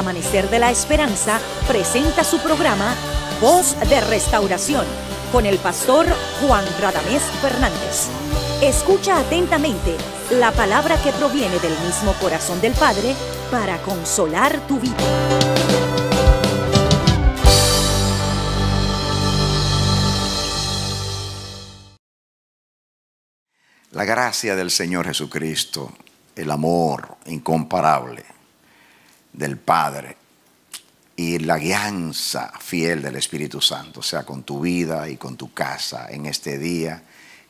Amanecer de la esperanza, presenta su programa Voz de Restauración con el pastor Juan Radamés Fernández. Escucha atentamente la palabra que proviene del mismo corazón del Padre para consolar tu vida. La gracia del Señor Jesucristo, el amor incomparable del Padre y la guianza fiel del Espíritu Santo, sea con tu vida y con tu casa en este día.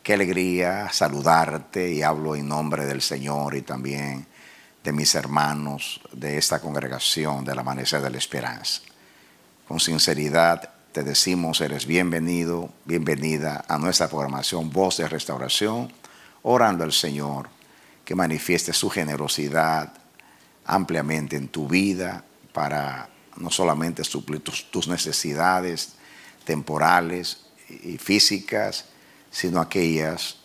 Qué alegría saludarte y hablo en nombre del Señor y también de mis hermanos de esta congregación del Amanecer de la Esperanza. Con sinceridad te decimos, eres bienvenido, bienvenida a nuestra programación Voz de Restauración, orando al Señor que manifieste su generosidad ampliamente en tu vida para no solamente suplir tus, necesidades temporales y físicas, sino aquellas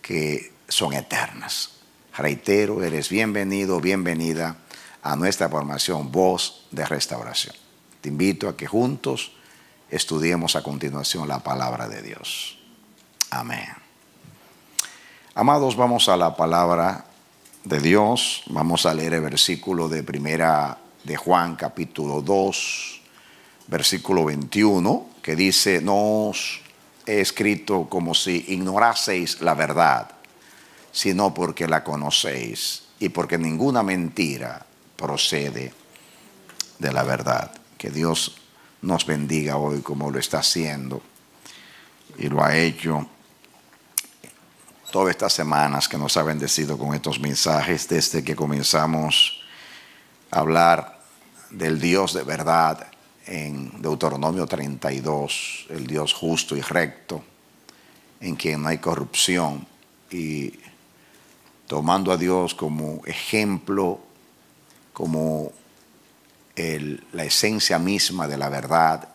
que son eternas. Reitero, eres bienvenido, bienvenida a nuestra formación Voz de Restauración. Te invito a que juntos estudiemos a continuación la palabra de Dios. Amén. Amados, vamos a la palabra de Dios. Vamos a leer el versículo de primera de Juan capítulo 2, versículo 21, que dice, no os he escrito como si ignoraseis la verdad, sino porque la conocéis y porque ninguna mentira procede de la verdad. Que Dios nos bendiga hoy como lo está haciendo y lo ha hecho todas estas semanas que nos ha bendecido con estos mensajes desde que comenzamos a hablar del Dios de verdad en Deuteronomio 32, el Dios justo y recto, en quien no hay corrupción y tomando a Dios como ejemplo, como la esencia misma de la verdad.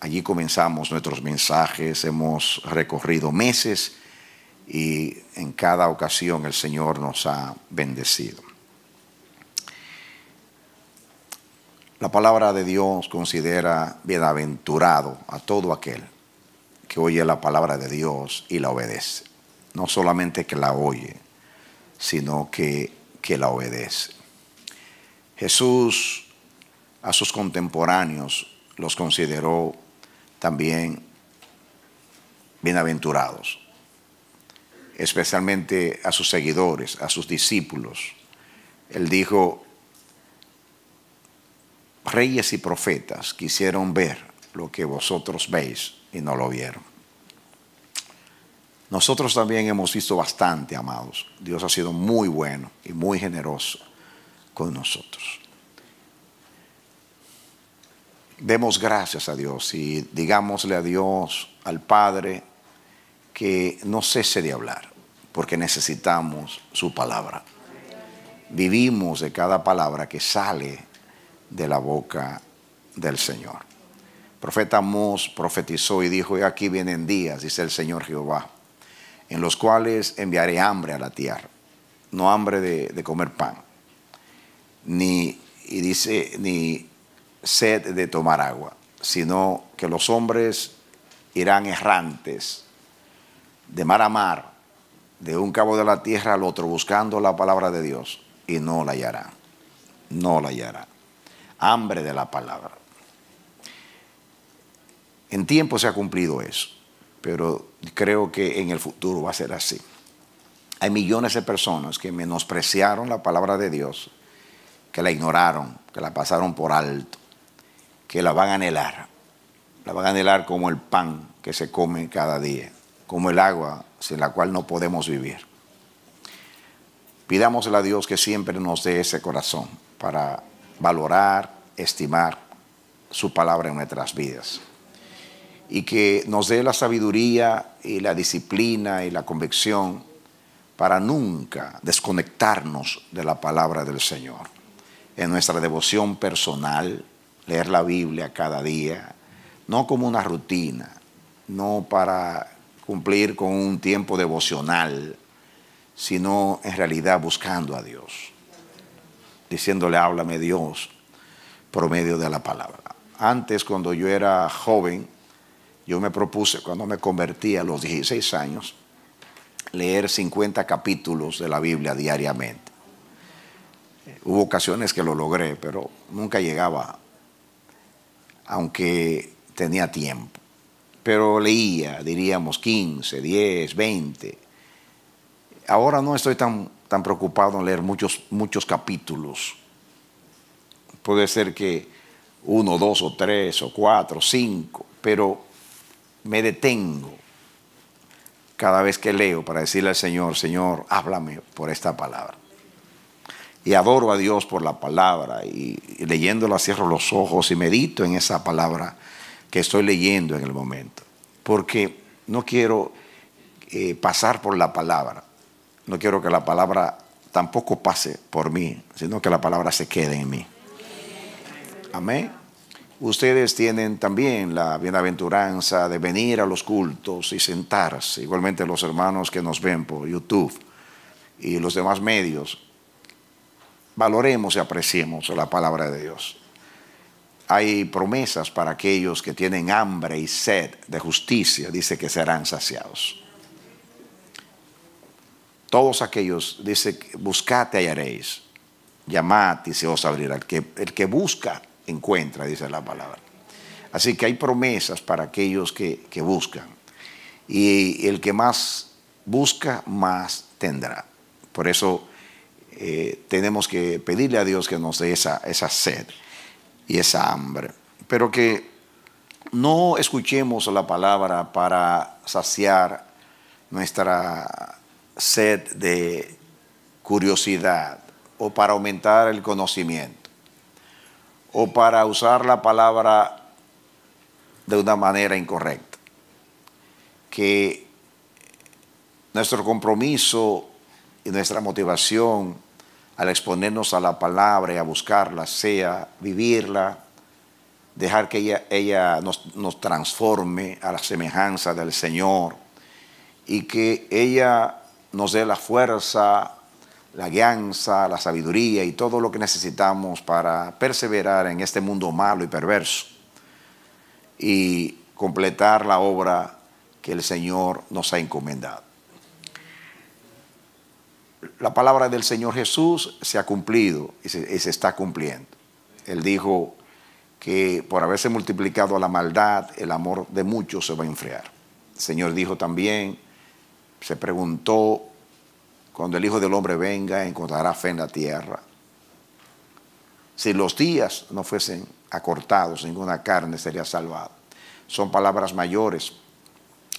Allí comenzamos nuestros mensajes, hemos recorrido meses y en cada ocasión el Señor nos ha bendecido. La palabra de Dios considera bienaventurado a todo aquel que oye la palabra de Dios y la obedece. No solamente que la oye, sino que, que la obedece. Jesús a sus contemporáneos los consideró también bienaventurados, especialmente a sus seguidores, a sus discípulos. Él dijo, reyes y profetas quisieron ver lo que vosotros veis y no lo vieron. Nosotros también hemos visto bastante, amados. Dios ha sido muy bueno y muy generoso con nosotros. Demos gracias a Dios y digámosle a Dios, al Padre, que no cese de hablar, porque necesitamos su palabra. Vivimos de cada palabra que sale de la boca del Señor. Profeta Amós profetizó y dijo, y aquí vienen días, dice el Señor Jehová, en los cuales enviaré hambre a la tierra, no hambre de, de comer pan, ni, y dice, ni sed de tomar agua, sino que los hombres irán errantes de mar a mar, de un cabo de la tierra al otro, buscando la palabra de Dios, y no la hallarán, no la hallarán hambre de la palabra. En tiempo se ha cumplido eso, pero creo que en el futuro va a ser así. Hay millones de personas que menospreciaron la palabra de Dios, que la ignoraron, que la pasaron por alto que la van a anhelar. La van a anhelar como el pan que se come cada día, como el agua sin la cual no podemos vivir. Pidámosle a Dios que siempre nos dé ese corazón para valorar, estimar su palabra en nuestras vidas. Y que nos dé la sabiduría y la disciplina y la convicción para nunca desconectarnos de la palabra del Señor. En nuestra devoción personal, leer la Biblia cada día, no como una rutina, no para cumplir con un tiempo devocional, sino en realidad buscando a Dios, diciéndole, háblame Dios por medio de la palabra. Antes, cuando yo era joven, yo me propuse, cuando me convertí a los 16 años, leer 50 capítulos de la Biblia diariamente. Hubo ocasiones que lo logré, pero nunca llegaba, aunque tenía tiempo. Pero leía, diríamos, 15, 10, 20. Ahora no estoy tan, tan preocupado en leer muchos, muchos capítulos. Puede ser que uno, dos o tres o cuatro, cinco, pero me detengo cada vez que leo para decirle al Señor, Señor, háblame por esta palabra. Y adoro a Dios por la palabra y, leyéndola cierro los ojos y medito en esa palabra que estoy leyendo en el momento. Porque no quiero eh, pasar por la palabra, no quiero que la palabra tampoco pase por mí, sino que la palabra se quede en mí. Amén. Ustedes tienen también la bienaventuranza de venir a los cultos y sentarse, igualmente los hermanos que nos ven por YouTube y los demás medios. Valoremos y apreciemos la palabra de Dios. Hay promesas para aquellos que tienen hambre y sed de justicia, dice que serán saciados. Todos aquellos, dice, buscad y hallaréis, llamad y se os abrirá. El que, el que busca, encuentra, dice la palabra. Así que hay promesas para aquellos que, que buscan. Y el que más busca, más tendrá. Por eso eh, tenemos que pedirle a Dios que nos dé esa, esa sed y esa hambre. Pero que no escuchemos la palabra para saciar nuestra sed de curiosidad o para aumentar el conocimiento o para usar la palabra de una manera incorrecta. Que nuestro compromiso y nuestra motivación al exponernos a la palabra y a buscarla sea vivirla, dejar que ella, ella nos, nos transforme a la semejanza del Señor y que ella nos dé la fuerza, la guianza, la sabiduría y todo lo que necesitamos para perseverar en este mundo malo y perverso y completar la obra que el Señor nos ha encomendado. La palabra del Señor Jesús se ha cumplido y se, está cumpliendo. Él dijo que por haberse multiplicado la maldad, el amor de muchos se va a enfriar. El Señor dijo también, se preguntó, cuando el Hijo del Hombre venga, encontrará fe en la tierra. Si los días no fuesen acortados, ninguna carne sería salvada. Son palabras mayores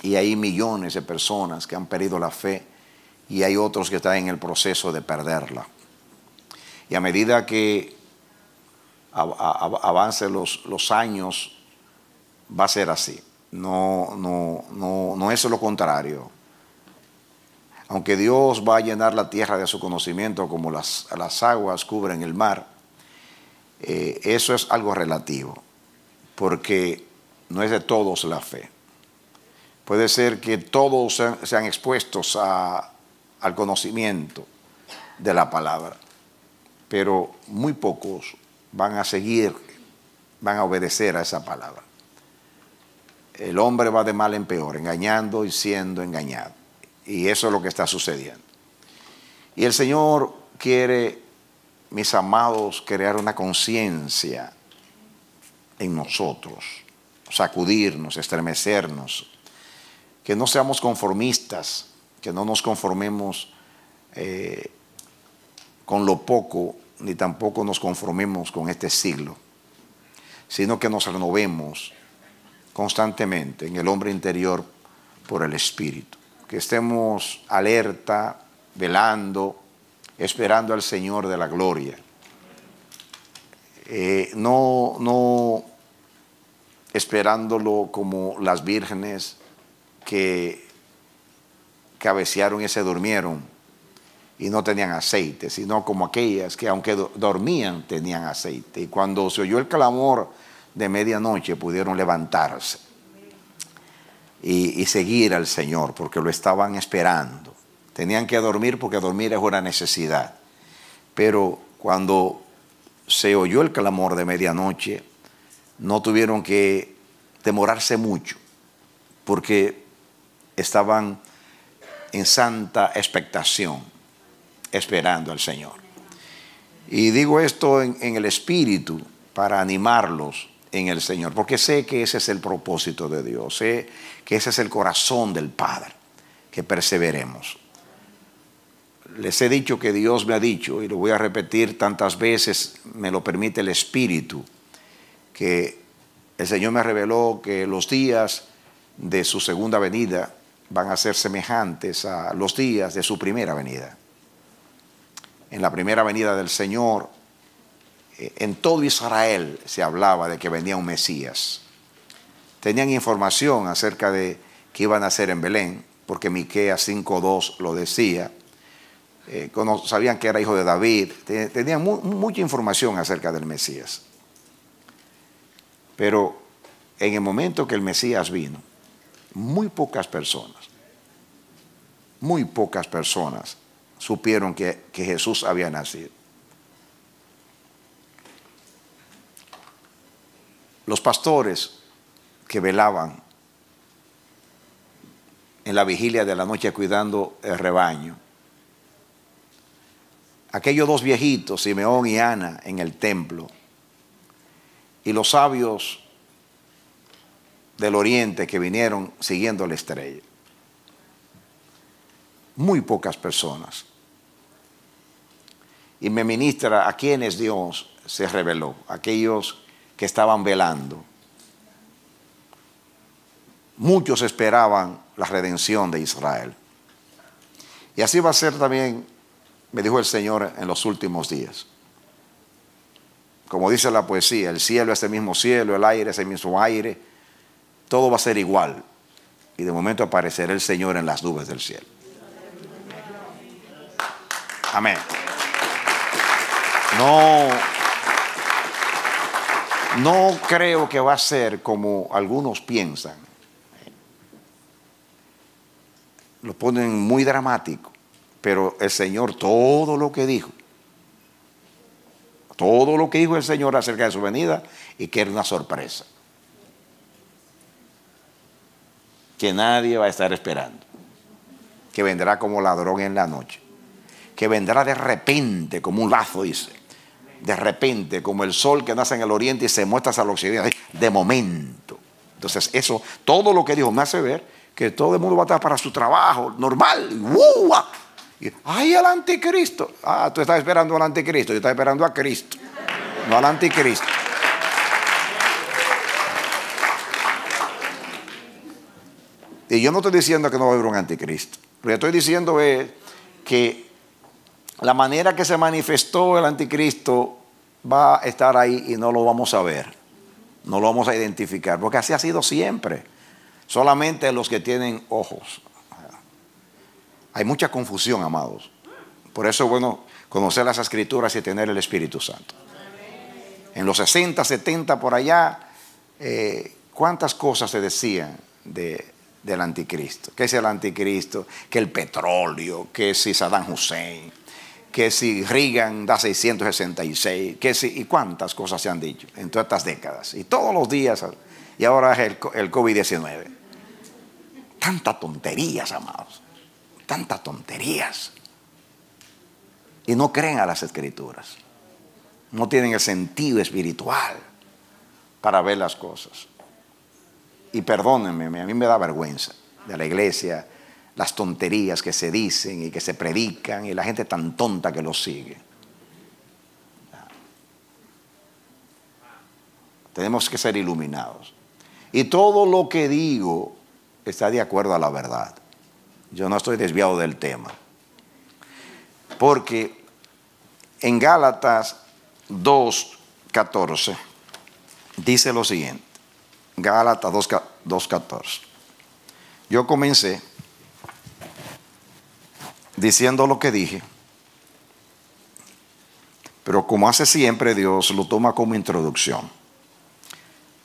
y hay millones de personas que han perdido la fe y hay otros que están en el proceso de perderla. Y a medida que avancen los, los años, va a ser así. No, no, no, no es lo contrario. Aunque Dios va a llenar la tierra de su conocimiento como las, las aguas cubren el mar, eh, eso es algo relativo, porque no es de todos la fe. Puede ser que todos sean, sean expuestos a, al conocimiento de la palabra, pero muy pocos van a seguir, van a obedecer a esa palabra. El hombre va de mal en peor, engañando y siendo engañado. Y eso es lo que está sucediendo. Y el Señor quiere, mis amados, crear una conciencia en nosotros, sacudirnos, estremecernos, que no seamos conformistas, que no nos conformemos eh, con lo poco, ni tampoco nos conformemos con este siglo, sino que nos renovemos constantemente en el hombre interior por el Espíritu. Que estemos alerta, velando, esperando al Señor de la gloria. Eh, no, no esperándolo como las vírgenes que cabecearon y se durmieron y no tenían aceite, sino como aquellas que aunque do- dormían tenían aceite. Y cuando se oyó el clamor de medianoche pudieron levantarse y, y seguir al Señor porque lo estaban esperando. Tenían que dormir porque dormir es una necesidad. Pero cuando se oyó el clamor de medianoche, no tuvieron que demorarse mucho porque estaban en santa expectación, esperando al Señor. Y digo esto en, el espíritu para animarlos en el Señor, porque sé que ese es el propósito de Dios, sé que ese es el corazón del Padre, que perseveremos. Les he dicho que Dios me ha dicho, y lo voy a repetir tantas veces, me lo permite el Espíritu, que el Señor me reveló que los días de su segunda venida van a ser semejantes a los días de su primera venida. En la primera venida del Señor, eh, en todo Israel se hablaba de que venía un Mesías. Tenían información acerca de que iban a ser en Belén, porque Miqueas 5.2 lo decía. Eh, sabían que era hijo de David, te- tenían mu- mucha información acerca del Mesías. Pero en el momento que el Mesías vino, muy pocas personas, muy pocas personas supieron que, que Jesús había nacido. Los pastores que velaban en la vigilia de la noche cuidando el rebaño, aquellos dos viejitos, Simeón y Ana, en el templo, y los sabios del oriente que vinieron siguiendo la estrella. Muy pocas personas. Y me ministra a quienes Dios se reveló, aquellos que estaban velando. Muchos esperaban la redención de Israel. Y así va a ser también, me dijo el Señor, en los últimos días. Como dice la poesía, el cielo es el mismo cielo, el aire es el mismo aire, todo va a ser igual. Y de momento aparecerá el Señor en las nubes del cielo. Amén. No, no creo que va a ser como algunos piensan. Lo ponen muy dramático, pero el Señor todo lo que dijo, todo lo que dijo el Señor acerca de su venida y que era una sorpresa. Que nadie va a estar esperando, que vendrá como ladrón en la noche, que vendrá de repente como un lazo, dice, de repente como el sol que nace en el oriente y se muestra hacia el occidente, de momento. Entonces eso, todo lo que dijo me hace ver que todo el mundo va a estar para su trabajo normal. ¡Wow! Y, ¡Ay, el anticristo! Ah, tú estás esperando al anticristo, yo estoy esperando a Cristo, no al anticristo. Y yo no estoy diciendo que no va a haber un anticristo. Lo que estoy diciendo es que la manera que se manifestó el anticristo va a estar ahí y no lo vamos a ver. No lo vamos a identificar, porque así ha sido siempre. Solamente los que tienen ojos. Hay mucha confusión, amados. Por eso es bueno conocer las escrituras y tener el Espíritu Santo. En los 60, 70, por allá, eh, ¿cuántas cosas se decían de, del anticristo? ¿Qué es el anticristo? Que el petróleo, que si Saddam Hussein, que si Reagan da 666, que si, y cuántas cosas se han dicho en todas estas décadas. Y todos los días, y ahora es el, el COVID-19. Tantas tonterías, amados. Tantas tonterías. Y no creen a las escrituras. No tienen el sentido espiritual para ver las cosas. Y perdónenme, a mí me da vergüenza de la iglesia, las tonterías que se dicen y que se predican y la gente tan tonta que los sigue. Tenemos que ser iluminados. Y todo lo que digo está de acuerdo a la verdad. Yo no estoy desviado del tema. Porque en Gálatas 2.14 dice lo siguiente. Gálatas 2.14. Yo comencé diciendo lo que dije, pero como hace siempre Dios lo toma como introducción.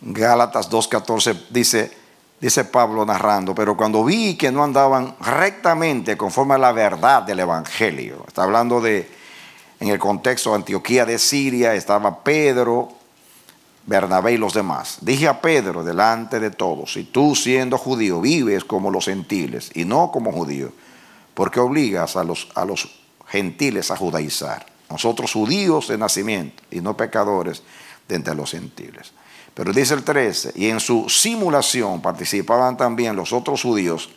Gálatas 2.14 dice, dice Pablo narrando, pero cuando vi que no andaban rectamente conforme a la verdad del Evangelio, está hablando de, en el contexto de Antioquía de Siria, estaba Pedro, Bernabé y los demás. Dije a Pedro delante de todos, si tú siendo judío vives como los gentiles y no como judío, ¿por qué obligas a los, a los gentiles a judaizar? Nosotros judíos de nacimiento y no pecadores de entre los gentiles. Pero dice el 13, y en su simulación participaban también los otros judíos,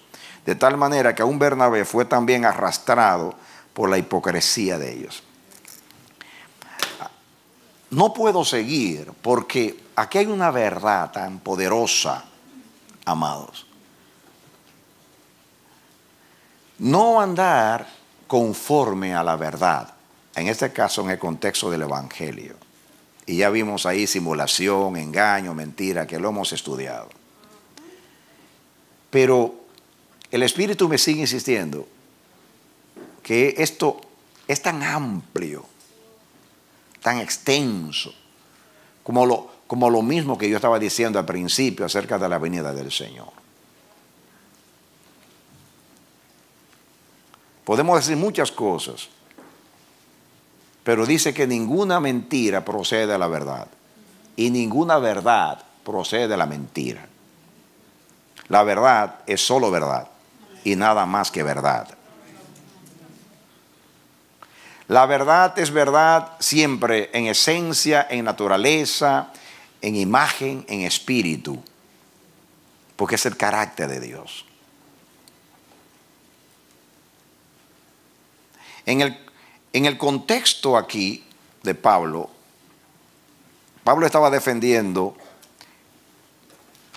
de tal manera que un Bernabé fue también arrastrado por la hipocresía de ellos. No puedo seguir porque aquí hay una verdad tan poderosa, amados. No andar conforme a la verdad, en este caso en el contexto del Evangelio. Y ya vimos ahí simulación, engaño, mentira, que lo hemos estudiado. Pero el Espíritu me sigue insistiendo que esto es tan amplio, tan extenso, como lo, como lo mismo que yo estaba diciendo al principio acerca de la venida del Señor. Podemos decir muchas cosas, pero dice que ninguna mentira procede de la verdad y ninguna verdad procede de la mentira. La verdad es solo verdad y nada más que verdad. La verdad es verdad siempre en esencia, en naturaleza, en imagen, en espíritu, porque es el carácter de Dios. En el en el contexto aquí de Pablo, Pablo estaba defendiendo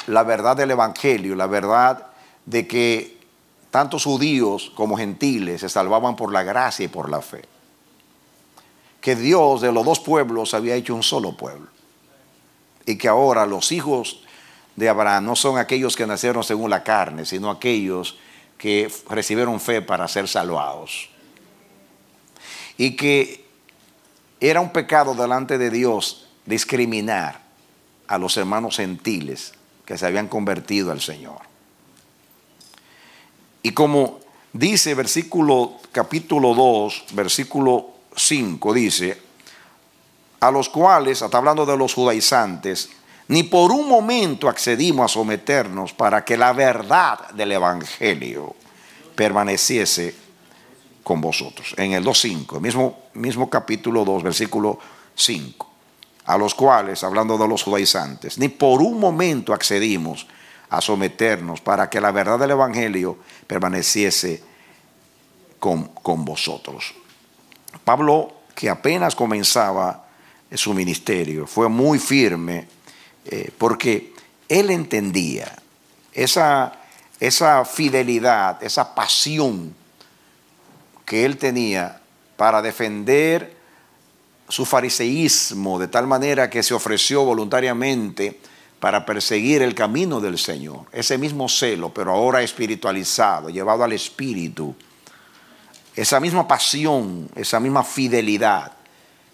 la verdad del Evangelio, la verdad de que tantos judíos como gentiles se salvaban por la gracia y por la fe. Que Dios de los dos pueblos había hecho un solo pueblo. Y que ahora los hijos de Abraham no son aquellos que nacieron según la carne, sino aquellos que recibieron fe para ser salvados y que era un pecado delante de Dios discriminar a los hermanos gentiles que se habían convertido al Señor. Y como dice versículo capítulo 2, versículo 5 dice, a los cuales, está hablando de los judaizantes, ni por un momento accedimos a someternos para que la verdad del Evangelio permaneciese con vosotros. En el 2.5, mismo, mismo capítulo 2, versículo 5. A los cuales, hablando de los judaizantes, ni por un momento accedimos a someternos para que la verdad del Evangelio permaneciese con, con vosotros. Pablo, que apenas comenzaba su ministerio, fue muy firme eh, porque él entendía esa, esa fidelidad, esa pasión que él tenía para defender su fariseísmo de tal manera que se ofreció voluntariamente para perseguir el camino del Señor. Ese mismo celo, pero ahora espiritualizado, llevado al espíritu. Esa misma pasión, esa misma fidelidad,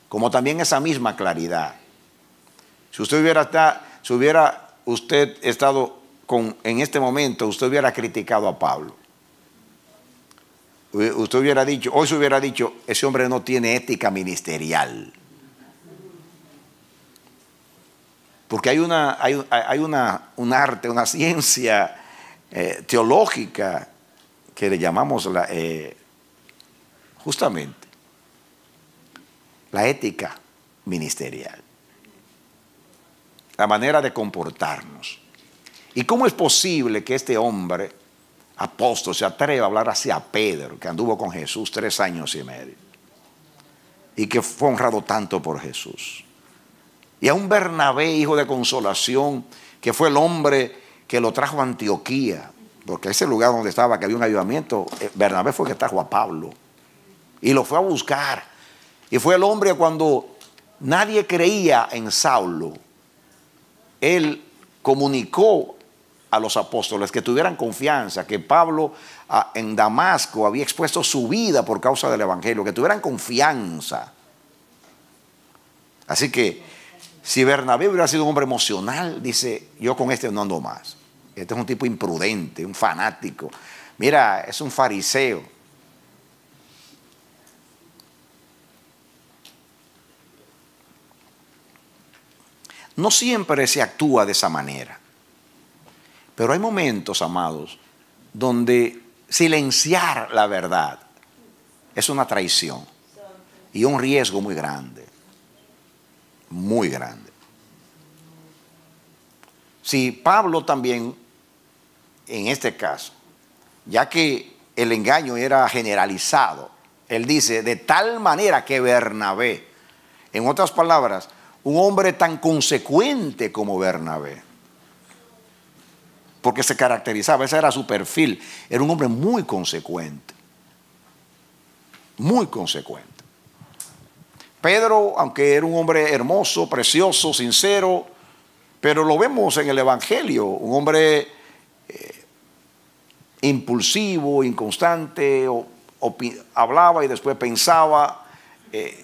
como también esa misma claridad. Si usted hubiera, si hubiera usted estado con, en este momento, usted hubiera criticado a Pablo usted hubiera dicho, hoy se hubiera dicho, ese hombre no tiene ética ministerial. Porque hay, una, hay, hay una, un arte, una ciencia eh, teológica que le llamamos la, eh, justamente la ética ministerial. La manera de comportarnos. ¿Y cómo es posible que este hombre apóstol se atreve a hablar así a Pedro, que anduvo con Jesús tres años y medio, y que fue honrado tanto por Jesús, Y a un Bernabé, hijo de consolación, que fue el hombre que lo trajo a Antioquía, porque ese lugar donde estaba, que había un ayudamiento, eh, Bernabé fue el que trajo a Pablo. Y lo fue a buscar. Y fue el hombre cuando nadie creía en Saulo, él comunicó a los apóstoles que tuvieran confianza, que Pablo ah, en Damasco había expuesto su vida por causa del Evangelio, que tuvieran confianza. Así que si Bernabé hubiera sido un hombre emocional, dice, yo con este no ando más. Este es un tipo imprudente, un fanático. Mira, es un fariseo. No siempre se actúa de esa manera. Pero hay momentos, amados, donde silenciar la verdad es una traición y un riesgo muy grande. Muy grande. Si Pablo también, en este caso, ya que el engaño era generalizado, él dice, de tal manera que Bernabé, en otras palabras, un hombre tan consecuente como Bernabé, porque se caracterizaba, ese era su perfil, era un hombre muy consecuente, muy consecuente. Pedro, aunque era un hombre hermoso, precioso, sincero, pero lo vemos en el Evangelio, un hombre eh, impulsivo, inconstante, hablaba y después pensaba. Eh,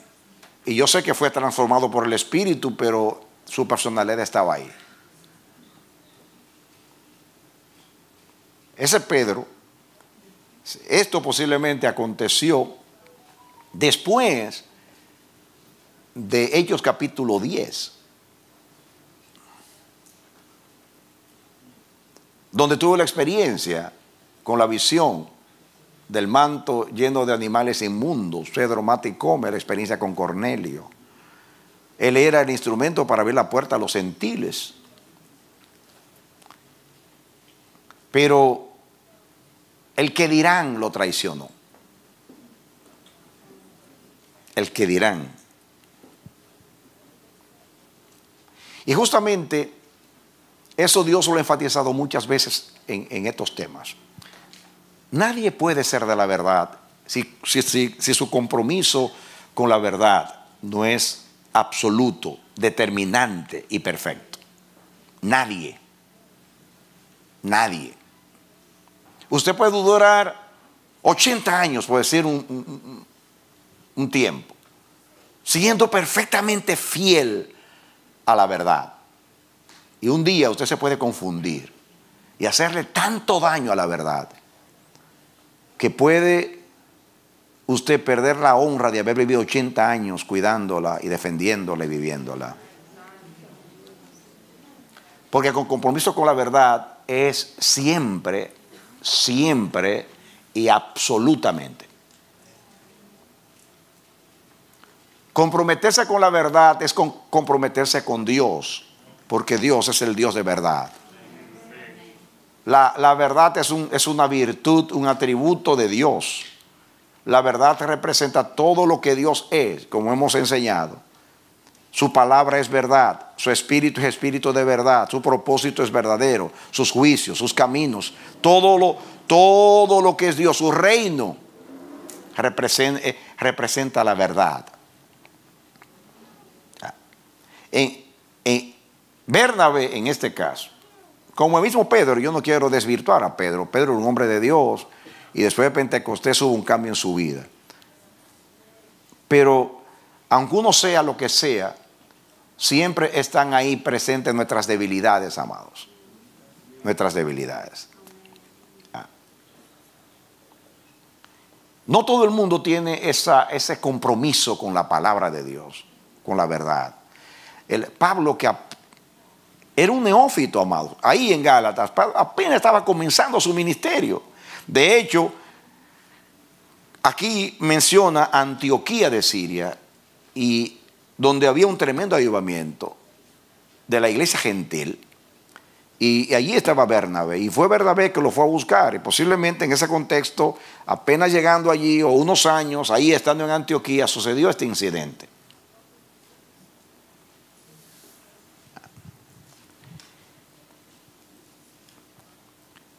y yo sé que fue transformado por el Espíritu, pero su personalidad estaba ahí. Ese Pedro, esto posiblemente aconteció después de Hechos capítulo 10, donde tuvo la experiencia con la visión del manto lleno de animales inmundos, Pedro mata y la experiencia con Cornelio. Él era el instrumento para abrir la puerta a los gentiles. Pero el que dirán lo traicionó. El que dirán. Y justamente eso Dios lo ha enfatizado muchas veces en estos temas. Nadie puede ser de la verdad si, su compromiso con la verdad no es absoluto, determinante y perfecto. Nadie. Nadie. Usted puede durar 80 años, puede ser un, un, tiempo, siendo perfectamente fiel a la verdad. Y un día usted se puede confundir y hacerle tanto daño a la verdad que puede usted perder la honra de haber vivido 80 años cuidándola y defendiéndola y viviéndola. Porque con compromiso con la verdad es siempre, siempre y absolutamente. Comprometerse con la verdad es comprometerse con Dios, porque Dios es el Dios de verdad. La, verdad es, un, es una virtud, un atributo de Dios. La verdad representa todo lo que Dios es, como hemos enseñado. Su palabra es verdad, su espíritu es espíritu de verdad, su propósito es verdadero, sus juicios, sus caminos, todo lo, todo lo que es Dios, su reino, representa, eh, representa la verdad. En, en Bernabé, en este caso, como el mismo Pedro, yo no quiero desvirtuar a Pedro. Pedro era un hombre de Dios y después de Pentecostés hubo un cambio en su vida. Pero aunque uno sea lo que sea, siempre están ahí presentes nuestras debilidades, amados. Nuestras debilidades. Ah. No todo el mundo tiene ese compromiso con la palabra de Dios, con la verdad. El Pablo que era un neófito, amado, ahí en Gálatas, apenas estaba comenzando su ministerio. De hecho, aquí menciona Antioquía de Siria, y donde había un tremendo avivamiento de la iglesia gentil. Y allí estaba Bernabé, y fue Bernabé que lo fue a buscar, y posiblemente en ese contexto, apenas llegando allí, o unos años, ahí estando en Antioquía, sucedió este incidente.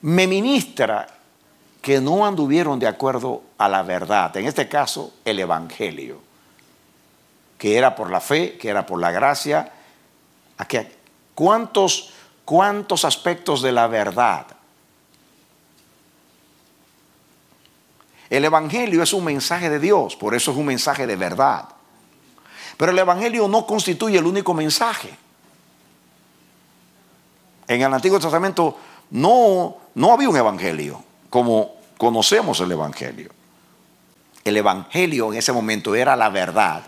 Me ministra que no anduvieron de acuerdo a la verdad, en este caso el Evangelio, que era por la fe, que era por la gracia. ¿Cuántos, cuántos aspectos de la verdad? El Evangelio es un mensaje de Dios, por eso es un mensaje de verdad. Pero el Evangelio no constituye el único mensaje. En el Antiguo Testamento no, no había un Evangelio como conocemos el Evangelio. El Evangelio en ese momento era la verdad,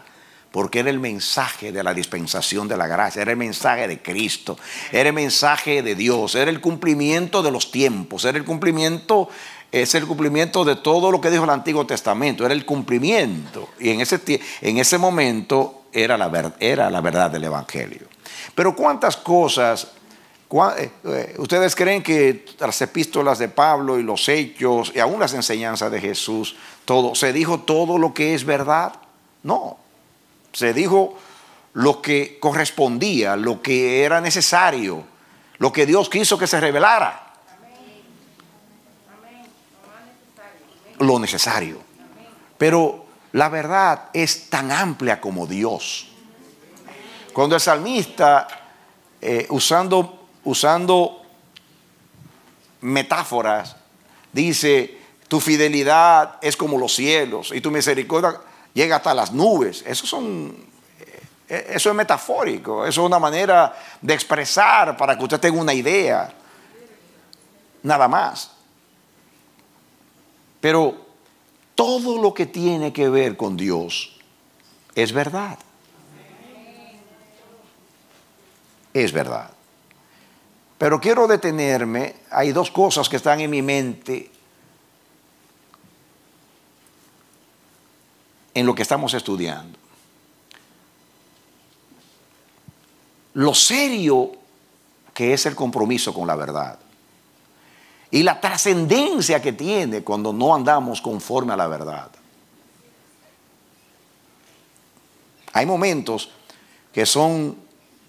porque era el mensaje de la dispensación de la gracia, era el mensaje de Cristo, era el mensaje de Dios, era el cumplimiento de los tiempos, era el cumplimiento, es el cumplimiento de todo lo que dijo el Antiguo Testamento, era el cumplimiento. Y en ese, en ese momento era la, era la verdad del Evangelio. Pero cuántas cosas ¿Ustedes creen que las epístolas de Pablo y los hechos y aún las enseñanzas de Jesús, todo, se dijo todo lo que es verdad? No. Se dijo lo que correspondía, lo que era necesario, lo que Dios quiso que se revelara. Lo necesario. Pero la verdad es tan amplia como Dios. Cuando el salmista, eh, usando usando metáforas, dice, tu fidelidad es como los cielos y tu misericordia llega hasta las nubes. Eso, son, eh, eso es metafórico, eso es una manera de expresar para que usted tenga una idea. Nada más. Pero todo lo que tiene que ver con Dios es verdad. Es verdad. Pero quiero detenerme, hay dos cosas que están en mi mente en lo que estamos estudiando. Lo serio que es el compromiso con la verdad y la trascendencia que tiene cuando no andamos conforme a la verdad. Hay momentos que son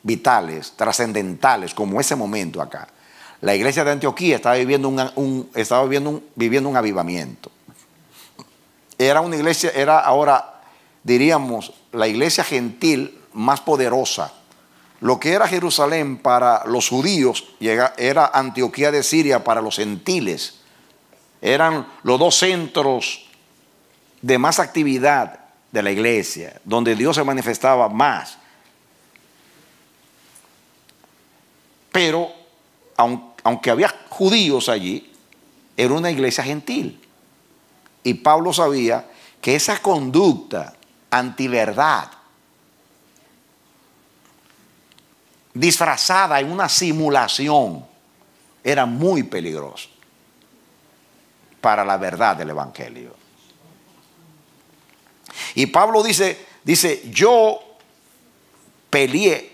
vitales, trascendentales, como ese momento acá. La iglesia de Antioquía estaba viviendo un, estaba viviendo viviendo un avivamiento. Era una iglesia, era ahora, diríamos, la iglesia gentil más poderosa. Lo que era Jerusalén para los judíos era Antioquía de Siria para los gentiles. Eran los dos centros de más actividad de la iglesia, donde Dios se manifestaba más. Pero, aunque había judíos allí, era una iglesia gentil. Y Pablo sabía que esa conducta antiverdad, disfrazada en una simulación, era muy peligrosa para la verdad del Evangelio. Y Pablo dice, dice, yo peleé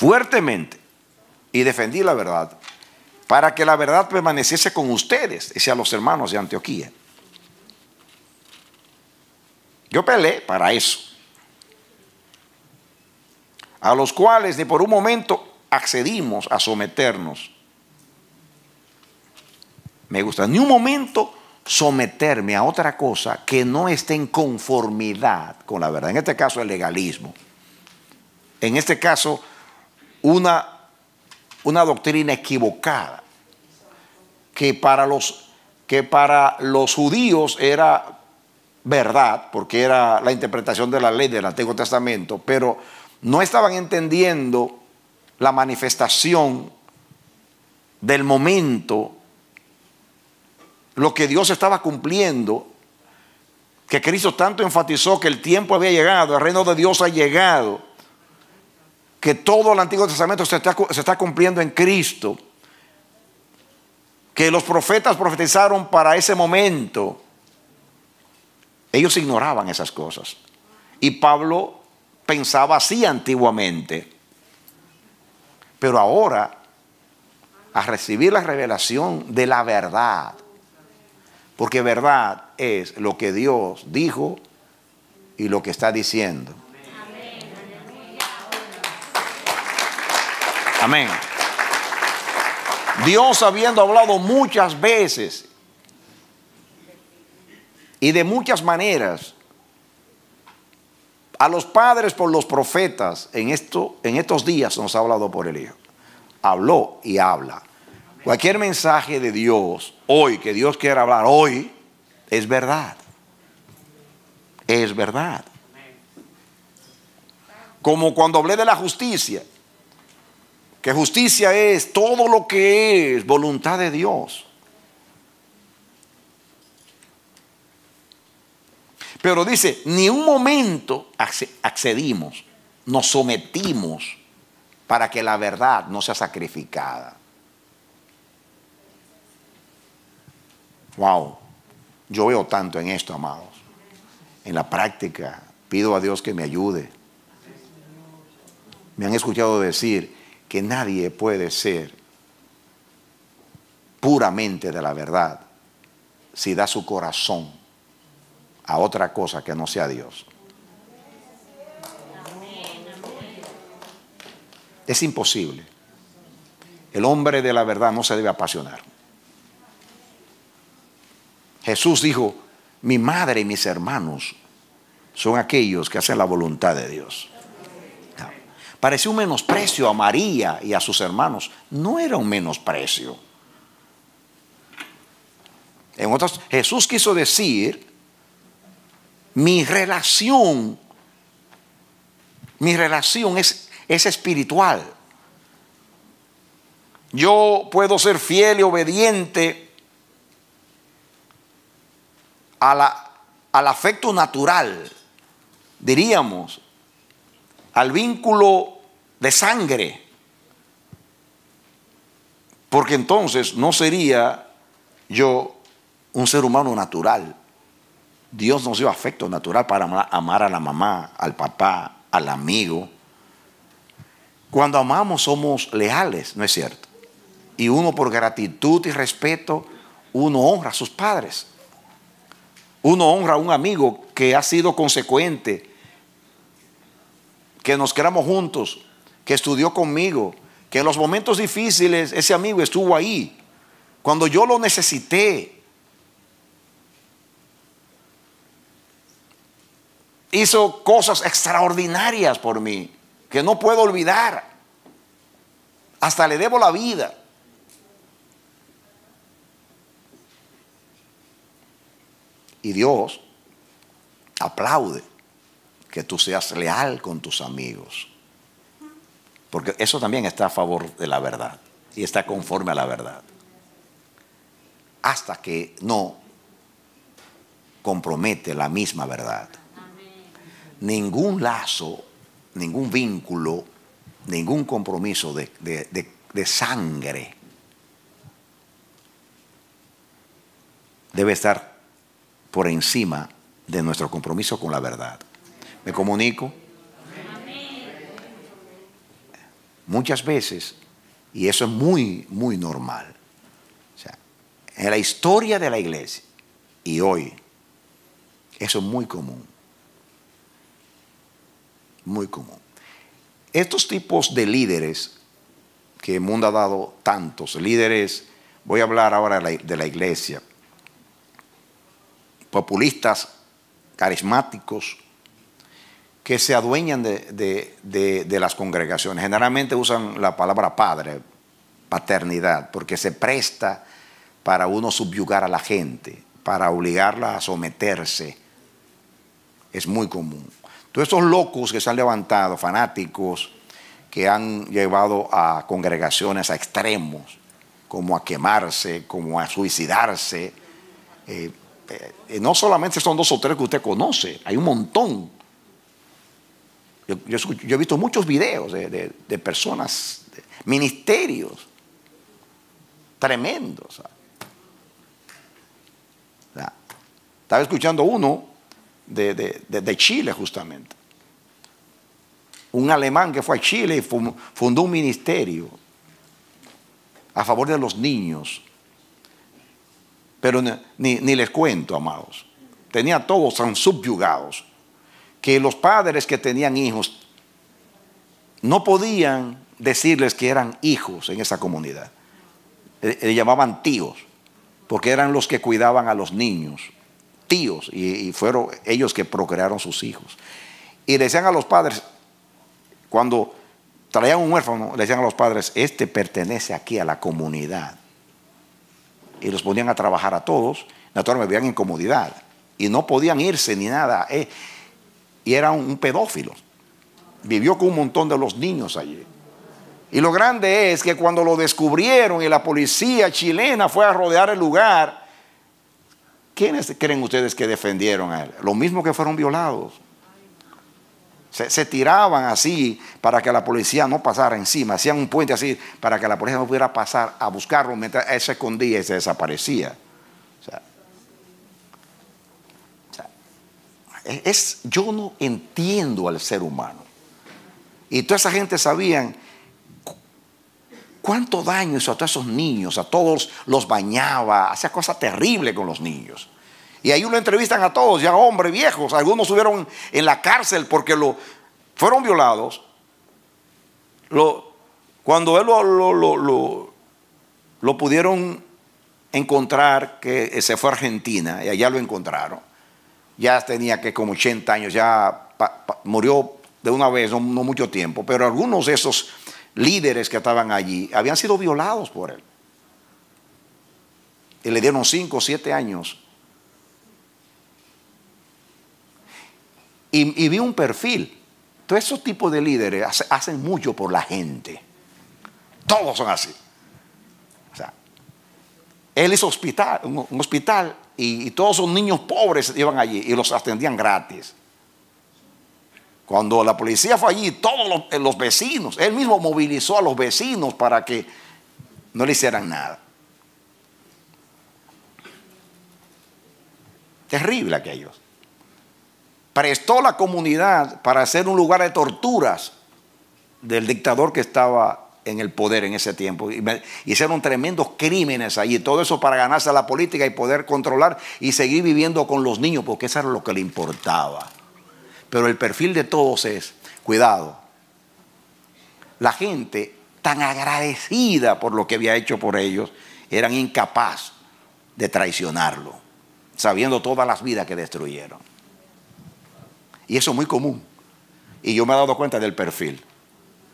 fuertemente y defendí la verdad para que la verdad permaneciese con ustedes, decía los hermanos de Antioquía. Yo peleé para eso. A los cuales ni por un momento accedimos a someternos. Me gusta, ni un momento someterme a otra cosa que no esté en conformidad con la verdad. En este caso el legalismo. En este caso una, una doctrina equivocada que para, los, que para los judíos era verdad, porque era la interpretación de la ley del Antiguo Testamento, pero no estaban entendiendo la manifestación del momento, lo que Dios estaba cumpliendo, que Cristo tanto enfatizó que el tiempo había llegado, el reino de Dios ha llegado que todo el Antiguo Testamento se está, cumpliendo en Cristo, que los profetas profetizaron para ese momento, ellos ignoraban esas cosas. Y Pablo pensaba así antiguamente. Pero ahora, a recibir la revelación de la verdad, porque verdad es lo que Dios dijo y lo que está diciendo. Amén. Dios habiendo hablado muchas veces y de muchas maneras a los padres por los profetas, en, esto, en estos días nos ha hablado por el Hijo. Habló y habla. Cualquier mensaje de Dios hoy, que Dios quiera hablar hoy, es verdad. Es verdad. Como cuando hablé de la justicia, que justicia es todo lo que es voluntad de Dios. Pero dice, ni un momento accedimos, nos sometimos para que la verdad no sea sacrificada. Wow, yo veo tanto en esto, amados. En la práctica, pido a Dios que me ayude. Me han escuchado decir que nadie puede ser puramente de la verdad si da su corazón a otra cosa que no sea Dios. Es imposible. El hombre de la verdad no se debe apasionar. Jesús dijo, mi madre y mis hermanos son aquellos que hacen la voluntad de Dios. Parecía un menosprecio a María y a sus hermanos. No era un menosprecio. En otras, Jesús quiso decir mi relación, mi relación es, es espiritual. Yo puedo ser fiel y obediente a la, al afecto natural, diríamos, al vínculo de sangre, porque entonces no sería yo un ser humano natural. Dios nos dio afecto natural para amar a la mamá, al papá, al amigo. Cuando amamos somos leales, ¿no es cierto? Y uno por gratitud y respeto, uno honra a sus padres. Uno honra a un amigo que ha sido consecuente, que nos quedamos juntos, que estudió conmigo, que en los momentos difíciles ese amigo estuvo ahí. Cuando yo lo necesité, hizo cosas extraordinarias por mí que no puedo olvidar. Hasta le debo la vida. Y Dios aplaude que tú seas leal con tus amigos. Porque eso también está a favor de la verdad y está conforme a la verdad. Hasta que no compromete la misma verdad ningún lazo, ningún vínculo, ningún compromiso de, sangre debe estar por encima de nuestro compromiso con la verdad. ¿Me comunico? Muchas veces, y eso es muy, muy normal, en la historia de la iglesia y hoy, eso es muy común muy común. Estos tipos de líderes que el mundo ha dado tantos, líderes, voy a hablar ahora de la, iglesia, populistas, carismáticos, que se adueñan de, de, las congregaciones. Generalmente usan la palabra padre, paternidad, porque se presta para uno subyugar a la gente, para obligarla a someterse. Es muy común. Todos estos locos que se han levantado, fanáticos, que han llevado a congregaciones a extremos, como a quemarse, como a suicidarse. Eh, eh, no solamente son dos o tres que usted conoce, hay un montón. Yo, he visto muchos videos de, personas, ministerios tremendos. Estaba escuchando uno de, Chile justamente. Un alemán que fue a Chile y fundó un ministerio a favor de los niños. Pero ni, les cuento, amados. Tenía todos tan subyugados que los padres que tenían hijos no podían decirles que eran hijos en esa comunidad. le llamaban tíos, porque eran los que cuidaban a los niños, tíos, y, fueron ellos que procrearon sus hijos. Y decían a los padres, cuando traían un huérfano, decían a los padres, este pertenece aquí a la comunidad. Y los ponían a trabajar a todos, naturalmente vivían en comodidad. Y no podían irse ni nada. eh, y era un, pedófilo. Vivió con un montón de los niños allí. Y lo grande es que cuando lo descubrieron y la policía chilena fue a rodear el lugar, ¿quiénes creen ustedes que defendieron a él? Los mismos que fueron violados. Se, se tiraban así para que la policía no pasara encima, hacían un puente así para que la policía no pudiera pasar a buscarlo mientras él se escondía y se desaparecía. O sea, o sea, es, yo no entiendo al ser humano. Y toda esa gente sabían cu- cuánto daño hizo a todos esos niños, a todos los bañaba, hacía cosas terribles con los niños. Y ahí lo entrevistan a todos, ya hombres viejos, algunos estuvieron en la cárcel porque lo, fueron violados. Lo- cuando él lo- lo- lo- lo pudieron encontrar, que se fue a Argentina, y allá lo encontraron, ya tenía que como 80 años, ya murió de una vez, no, mucho tiempo, pero algunos de esos líderes que estaban allí habían sido violados por él. Y le dieron 5 o 7 años. Y, vi un perfil. Todos esos tipos de líderes hace- hacen mucho por la gente. Todos son así. O sea, él hizo hospital, un hospital y, todos esos niños pobres iban allí y los atendían gratis. Cuando la policía fue allí, todos los, eh, los vecinos, él mismo movilizó a los vecinos para que no le hicieran nada. Terrible aquellos. Prestó la comunidad para hacer un lugar de torturas del dictador que estaba en el poder en ese tiempo. Hicieron tremendos crímenes allí, todo eso para ganarse la política y poder controlar y seguir viviendo con los niños, porque eso era lo que le importaba. Pero el perfil de todos es, cuidado, la gente tan agradecida por lo que había hecho por ellos, eran incapaz de traicionarlo, sabiendo todas las vidas que destruyeron. Y eso es muy común. Y yo me he dado cuenta del perfil.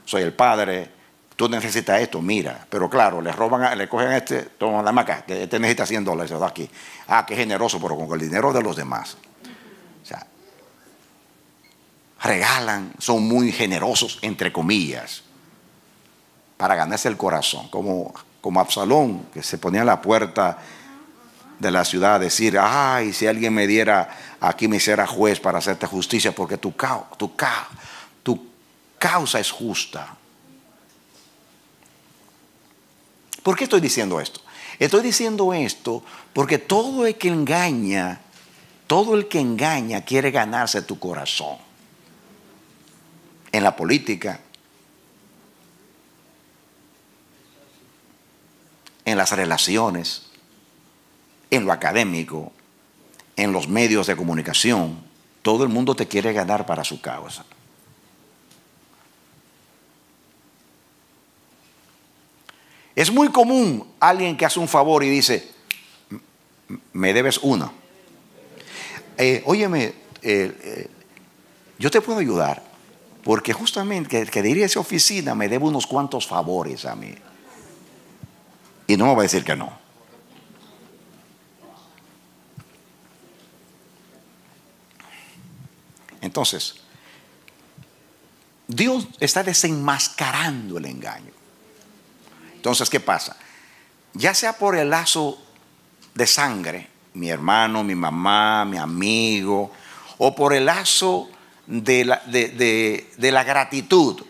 Soy el padre, tú necesitas esto, mira. Pero claro, le roban, le cogen a este, toma la maca, este necesita 100 dólares, se da aquí. Ah, qué generoso, pero con el dinero de los demás. O sea, regalan, son muy generosos, entre comillas, para ganarse el corazón. Como, como Absalón, que se ponía en la puerta de la ciudad a decir, ay, si alguien me diera, aquí me hiciera juez para hacerte justicia, porque tu, tu, tu causa es justa. ¿Por qué estoy diciendo esto? Estoy diciendo esto porque todo el que engaña, todo el que engaña quiere ganarse tu corazón. En la política, en las relaciones, en lo académico, en los medios de comunicación, todo el mundo te quiere ganar para su causa. Es muy común alguien que hace un favor y dice, "M- me debes una. Eh, óyeme, eh, eh, yo te puedo ayudar, porque justamente que, que diría esa oficina me debe unos cuantos favores a mí. Y no me va a decir que no. Entonces, Dios está desenmascarando el engaño. Entonces, ¿qué pasa? Ya sea por el lazo de sangre, mi hermano, mi mamá, mi amigo, o por el lazo de la, gratitud,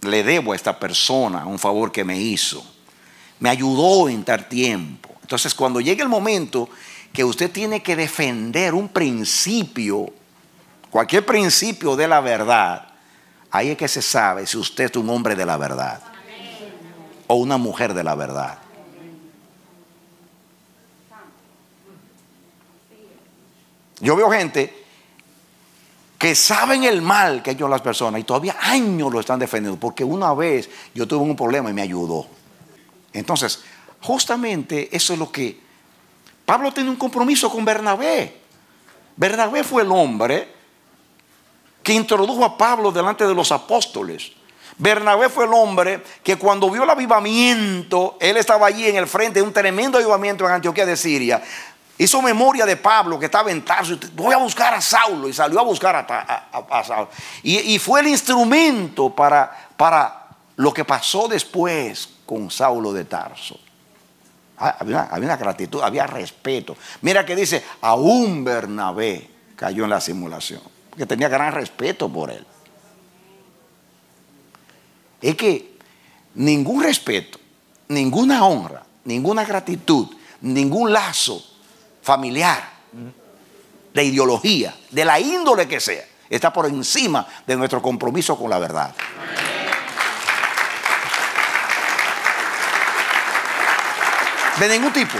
le debo a esta persona un favor que me hizo, me ayudó en tal tiempo. Entonces, cuando llegue el momento que usted tiene que defender un principio, cualquier principio de la verdad, ahí es que se sabe si usted es un hombre de la verdad o una mujer de la verdad. Yo veo gente que saben el mal que han hecho las personas y todavía años lo están defendiendo, porque una vez yo tuve un problema y me ayudó. Entonces, justamente eso es lo que Pablo tiene un compromiso con Bernabé. Bernabé fue el hombre que introdujo a Pablo delante de los apóstoles. Bernabé fue el hombre que cuando vio el avivamiento, él estaba allí en el frente de un tremendo avivamiento en Antioquía de Siria. Hizo memoria de Pablo que estaba en Tarso. Voy a buscar a Saulo. Y salió a buscar a, Saulo. Y, y fue el instrumento para, para lo que pasó después con Saulo de Tarso. Ah, Había una, había una gratitud, había respeto. Mira que dice, aún Bernabé cayó en la simulación. Porque tenía gran respeto por él. Es que ningún respeto, ninguna honra, ninguna gratitud, ningún lazo familiar, de ideología, de la índole que sea, está por encima de nuestro compromiso con la verdad. De ningún tipo.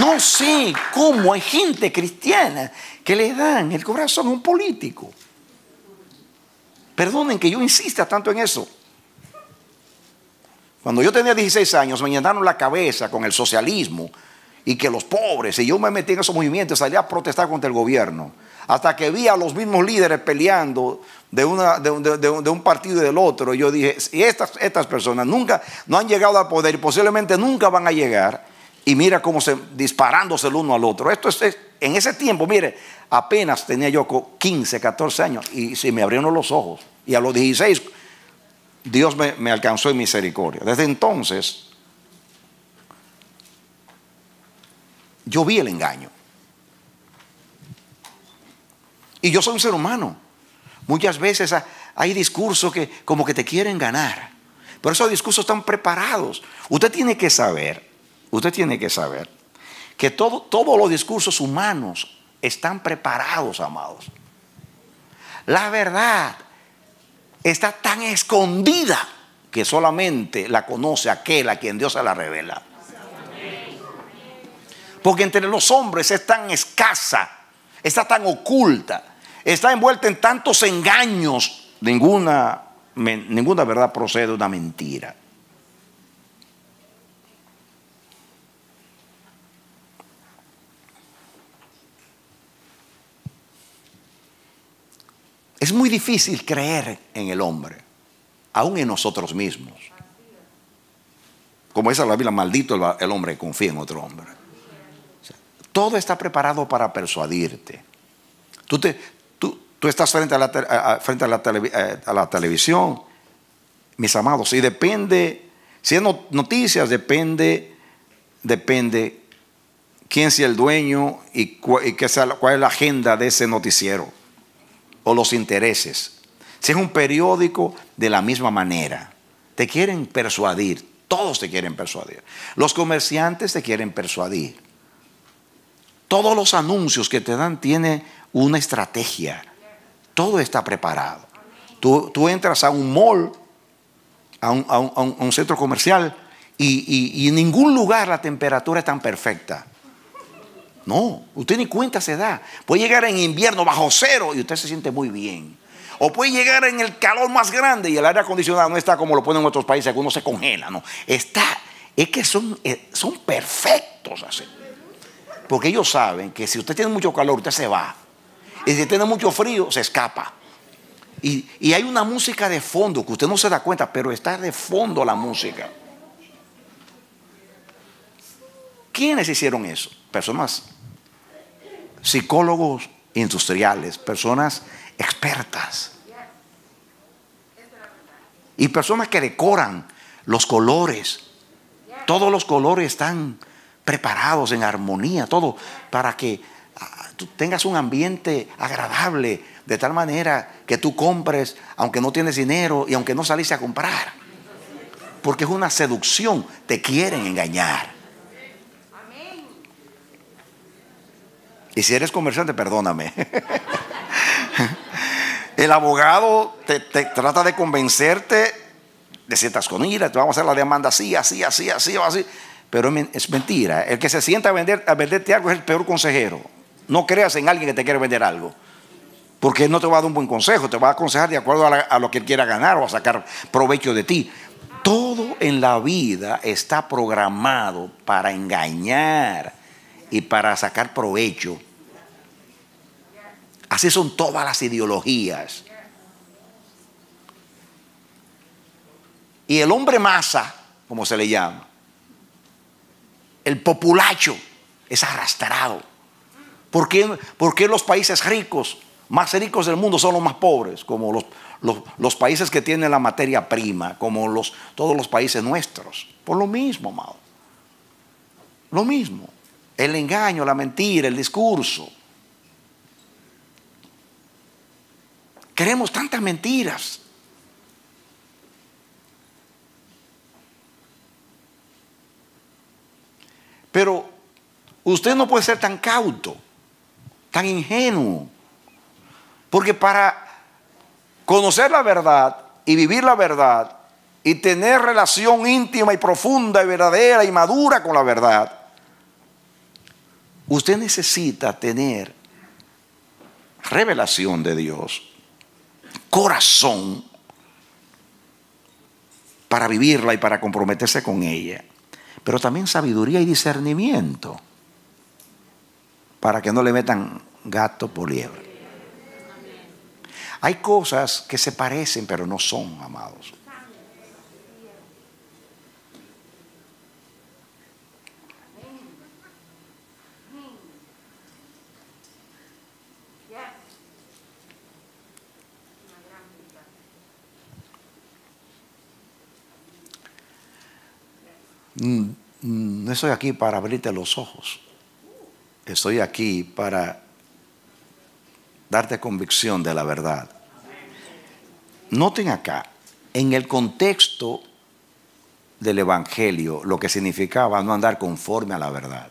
No sé cómo hay gente cristiana que le dan el corazón a un político. Perdonen que yo insista tanto en eso. Cuando yo tenía 16 años me llenaron la cabeza con el socialismo y que los pobres, y yo me metí en esos movimientos, salí a protestar contra el gobierno, hasta que vi a los mismos líderes peleando de, un- partido y del otro. Y yo dije, si estas, personas nunca no han llegado al poder y posiblemente nunca van a llegar, y mira cómo se disparándose el uno al otro. Esto es, en ese tiempo, mire, apenas tenía yo co- 15, 14 años y se me abrieron los ojos. Y a los 16 Dios me, me alcanzó en misericordia. Desde entonces, yo vi el engaño. Y yo soy un ser humano. Muchas veces ha- hay discursos que como que te quieren ganar. Pero esos discursos están preparados. Usted tiene que saber, usted tiene que saber que todo- todos los discursos humanos están preparados, amados. La verdad está tan escondida que solamente la conoce aquel a quien Dios se la revela. Porque entre los hombres es tan escasa, está tan oculta, está envuelta en tantos engaños, ninguna, ninguna verdad procede de una mentira. Es muy difícil creer en el hombre, aún en nosotros mismos. Como dice la Biblia, maldito el, hombre que confía en otro hombre. Todo está preparado para persuadirte. Tú, estás frente, a la, televisión, mis amados, y depende, si es no- noticias, depende, depende quién sea el dueño y, cuál es la agenda de ese noticiero o los intereses. Si es un periódico, de la misma manera. Te quieren persuadir, todos te quieren persuadir. Los comerciantes te quieren persuadir. Todos los anuncios que te dan tienen una estrategia. Todo está preparado. Tú, tú entras a un mall, a un, a un- a un- centro comercial, y, y- y en ningún lugar la temperatura es tan perfecta. No, usted ni cuenta se da. Puede llegar en invierno bajo cero y usted se siente muy bien. O puede llegar en el calor más grande y el aire acondicionado no está como lo ponen en otros países, que uno se congela, no. Está, es que son, eh, son perfectos así. Porque ellos saben que si usted tiene mucho calor, usted se va. Y si tiene mucho frío, se escapa. Y, y hay una música de fondo que usted no se da cuenta, pero está de fondo la música. ¿Quiénes hicieron eso? Personas psicólogos industriales, personas expertas. Y personas que decoran los colores. Todos los colores están preparados en armonía, todo para que ah, tú tengas un ambiente agradable, de tal manera que tú compres, aunque no tienes dinero y aunque no saliste a comprar. Porque es una seducción, te quieren engañar. Y si eres comerciante, perdóname. El abogado te, te trata de convencerte de ciertas cosas. Vamos a hacer la demanda así, así, así, así así. Pero es men- es mentira. El que se sienta a, vender, a venderte algo es el peor consejero. No creas en alguien que te quiere vender algo. Porque él no te va a dar un buen consejo, te va a aconsejar de acuerdo a lo que él quiera ganar o a sacar provecho de ti. Todo en la vida está programado para engañar y para sacar provecho. Así son todas las ideologías. Y el hombre masa, como se le llama, el populacho, es arrastrado. ¿Por qué, los países ricos, más ricos del mundo, son los más pobres? Como los, los, los países que tienen la materia prima, como los, todos los países nuestros. Por lo mismo, amado. Lo mismo. El engaño, la mentira, el discurso. Queremos tantas mentiras. Pero usted no puede ser tan cauto, tan ingenuo. Porque para conocer la verdad y vivir la verdad y tener relación íntima y profunda y verdadera y madura con la verdad, usted necesita tener revelación de Dios, corazón para vivirla y para comprometerse con ella, pero también sabiduría y discernimiento para que no le metan gato por liebre. Hay cosas que se parecen pero no son, amados. No estoy aquí para abrirte los ojos. Estoy aquí para darte convicción de la verdad. Noten acá, en el contexto del Evangelio, lo que significaba no andar conforme a la verdad.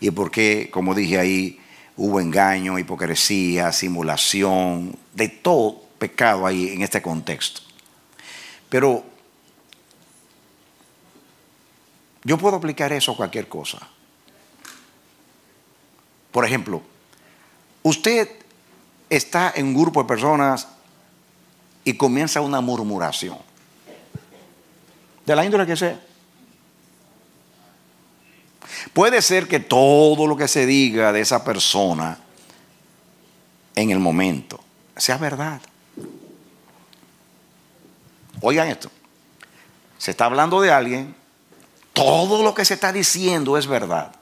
Y porque, como dije ahí, hubo engaño, hipocresía, simulación, de todo pecado ahí en este contexto. Pero yo puedo aplicar eso a cualquier cosa. Por ejemplo, usted está en un grupo de personas y comienza una murmuración. De la índole que sea. Puede ser que todo lo que se diga de esa persona en el momento sea verdad. Oigan esto. Se está hablando de alguien, todo lo que se está diciendo es verdad.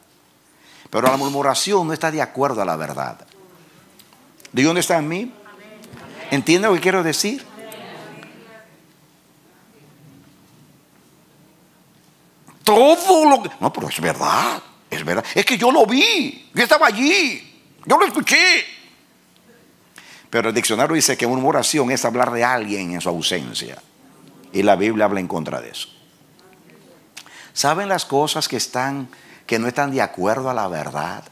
Pero la murmuración no está de acuerdo a la verdad. ¿De dónde está en mí? ¿Entiende lo que quiero decir? Todo lo que... No, pero es verdad, es verdad. Es que yo lo vi, yo estaba allí, yo lo escuché. Pero el diccionario dice que murmuración es hablar de alguien en su ausencia. Y la Biblia habla en contra de eso. ¿Saben las cosas que están, que no están de acuerdo a la verdad?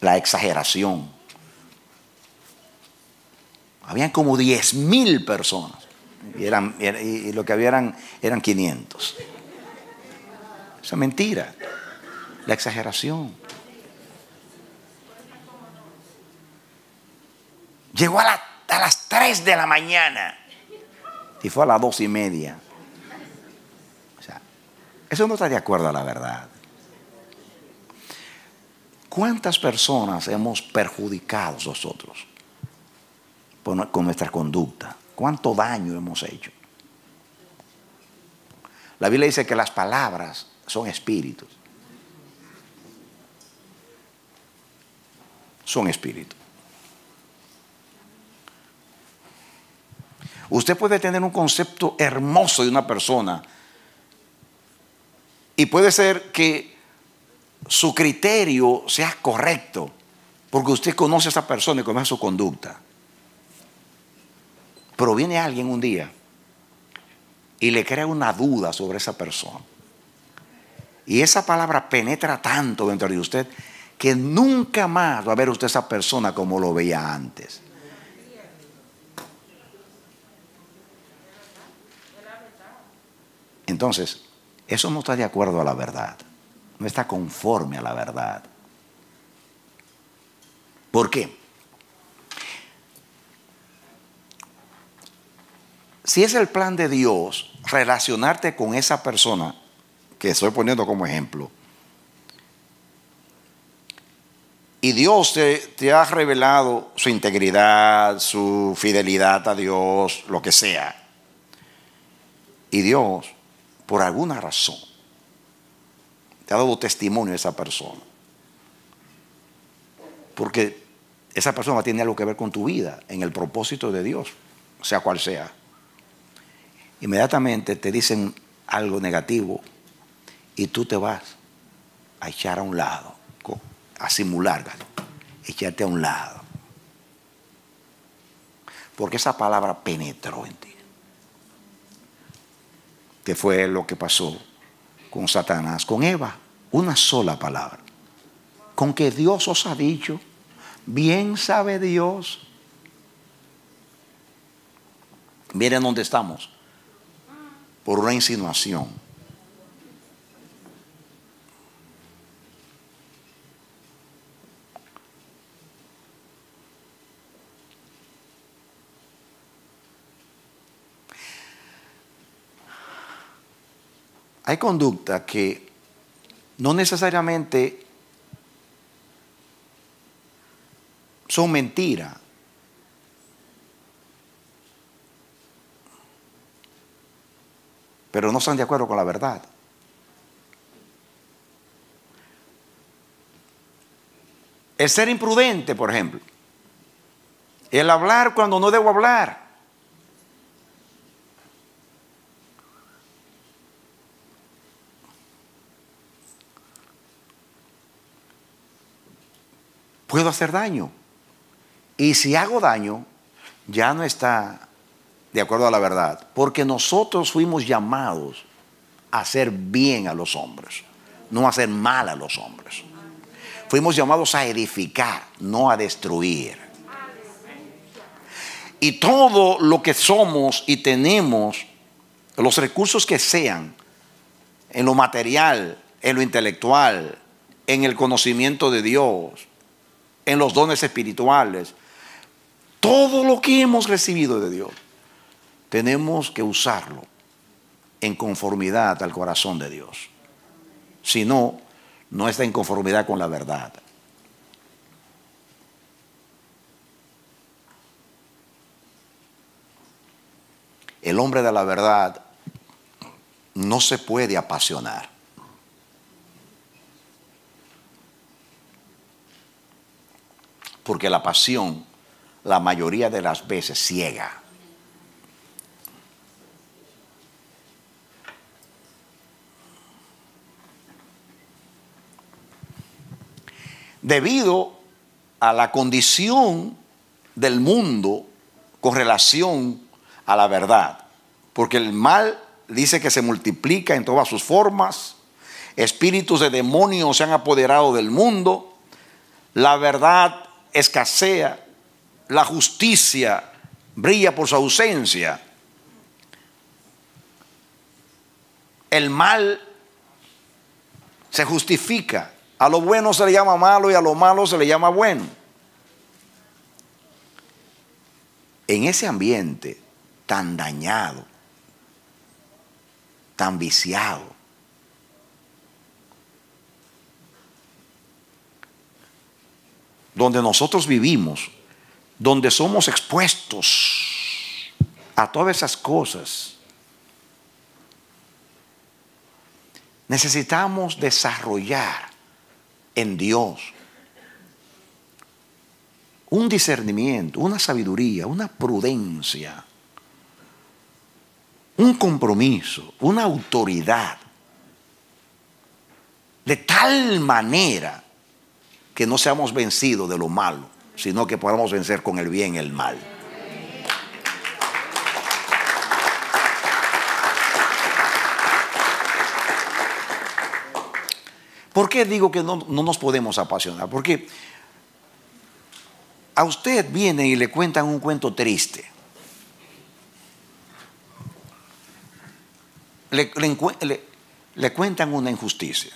La exageración. Habían como 10 mil personas. Y, eran, y lo que había eran, eran 500. Esa es mentira. La exageración. Llegó a, a las 3 de la mañana. Y fue a las dos y media. O sea, eso no está de acuerdo a la verdad. ¿Cuántas personas hemos perjudicado nosotros con nuestra conducta? ¿Cuánto daño hemos hecho? La Biblia dice que las palabras son espíritus. Son espíritus. Usted puede tener un concepto hermoso de una persona y puede ser que su criterio sea correcto porque usted conoce a esa persona y conoce su conducta. Pero viene alguien un día y le crea una duda sobre esa persona. Y esa palabra penetra tanto dentro de usted que nunca más va a ver usted a esa persona como lo veía antes. Entonces, eso no está de acuerdo a la verdad. No está conforme a la verdad. ¿Por qué? si es el plan de Dios relacionarte con esa persona que estoy poniendo como ejemplo, y Dios te, ha revelado su integridad, su fidelidad a Dios, lo que sea, y Dios, por alguna razón, te ha dado testimonio esa persona, porque esa persona tiene algo que ver con tu vida, en el propósito de Dios, sea cual sea inmediatamente te dicen algo negativo y tú te vas a echar a un lado, a simular, echarte a un lado. Porque esa palabra penetró en ti. Que fue lo que pasó con Satanás, con Eva, una sola palabra. Con que Dios os ha dicho, bien sabe Dios. Miren dónde estamos por una insinuación. Hay conducta que no necesariamente son mentiras, pero no están de acuerdo con la verdad. El ser imprudente, por ejemplo. El hablar cuando no debo hablar. Puedo hacer daño. Y si hago daño, ya no está de acuerdo a la verdad, porque nosotros fuimos llamados a hacer bien a los hombres, no a hacer mal a los hombres. Fuimos llamados a edificar, no a destruir. Y todo lo que somos y tenemos, los recursos que sean, en lo material, en lo intelectual, en el conocimiento de Dios, en los dones espirituales, todo lo que hemos recibido de Dios, tenemos que usarlo en conformidad al corazón de Dios. Si no, no está en conformidad con la verdad. El hombre de la verdad no se puede apasionar. Porque la pasión la mayoría de las veces ciega. debido a la condición del mundo con relación a la verdad. Porque el mal dice que se multiplica en todas sus formas, espíritus de demonios se han apoderado del mundo, la verdad escasea, la justicia brilla por su ausencia, el mal se justifica a lo bueno se le llama malo y a lo malo se le llama bueno. En ese ambiente tan dañado, tan viciado, donde nosotros vivimos, donde somos expuestos a todas esas cosas, necesitamos desarrollar en Dios. Un discernimiento, una sabiduría, una prudencia, un compromiso, una autoridad. De tal manera que no seamos vencidos de lo malo, sino que podamos vencer con el bien el mal. ¿Por qué digo que no, nos podemos apasionar? Porque a usted vienen y le cuentan un cuento triste. Le, cuentan una injusticia.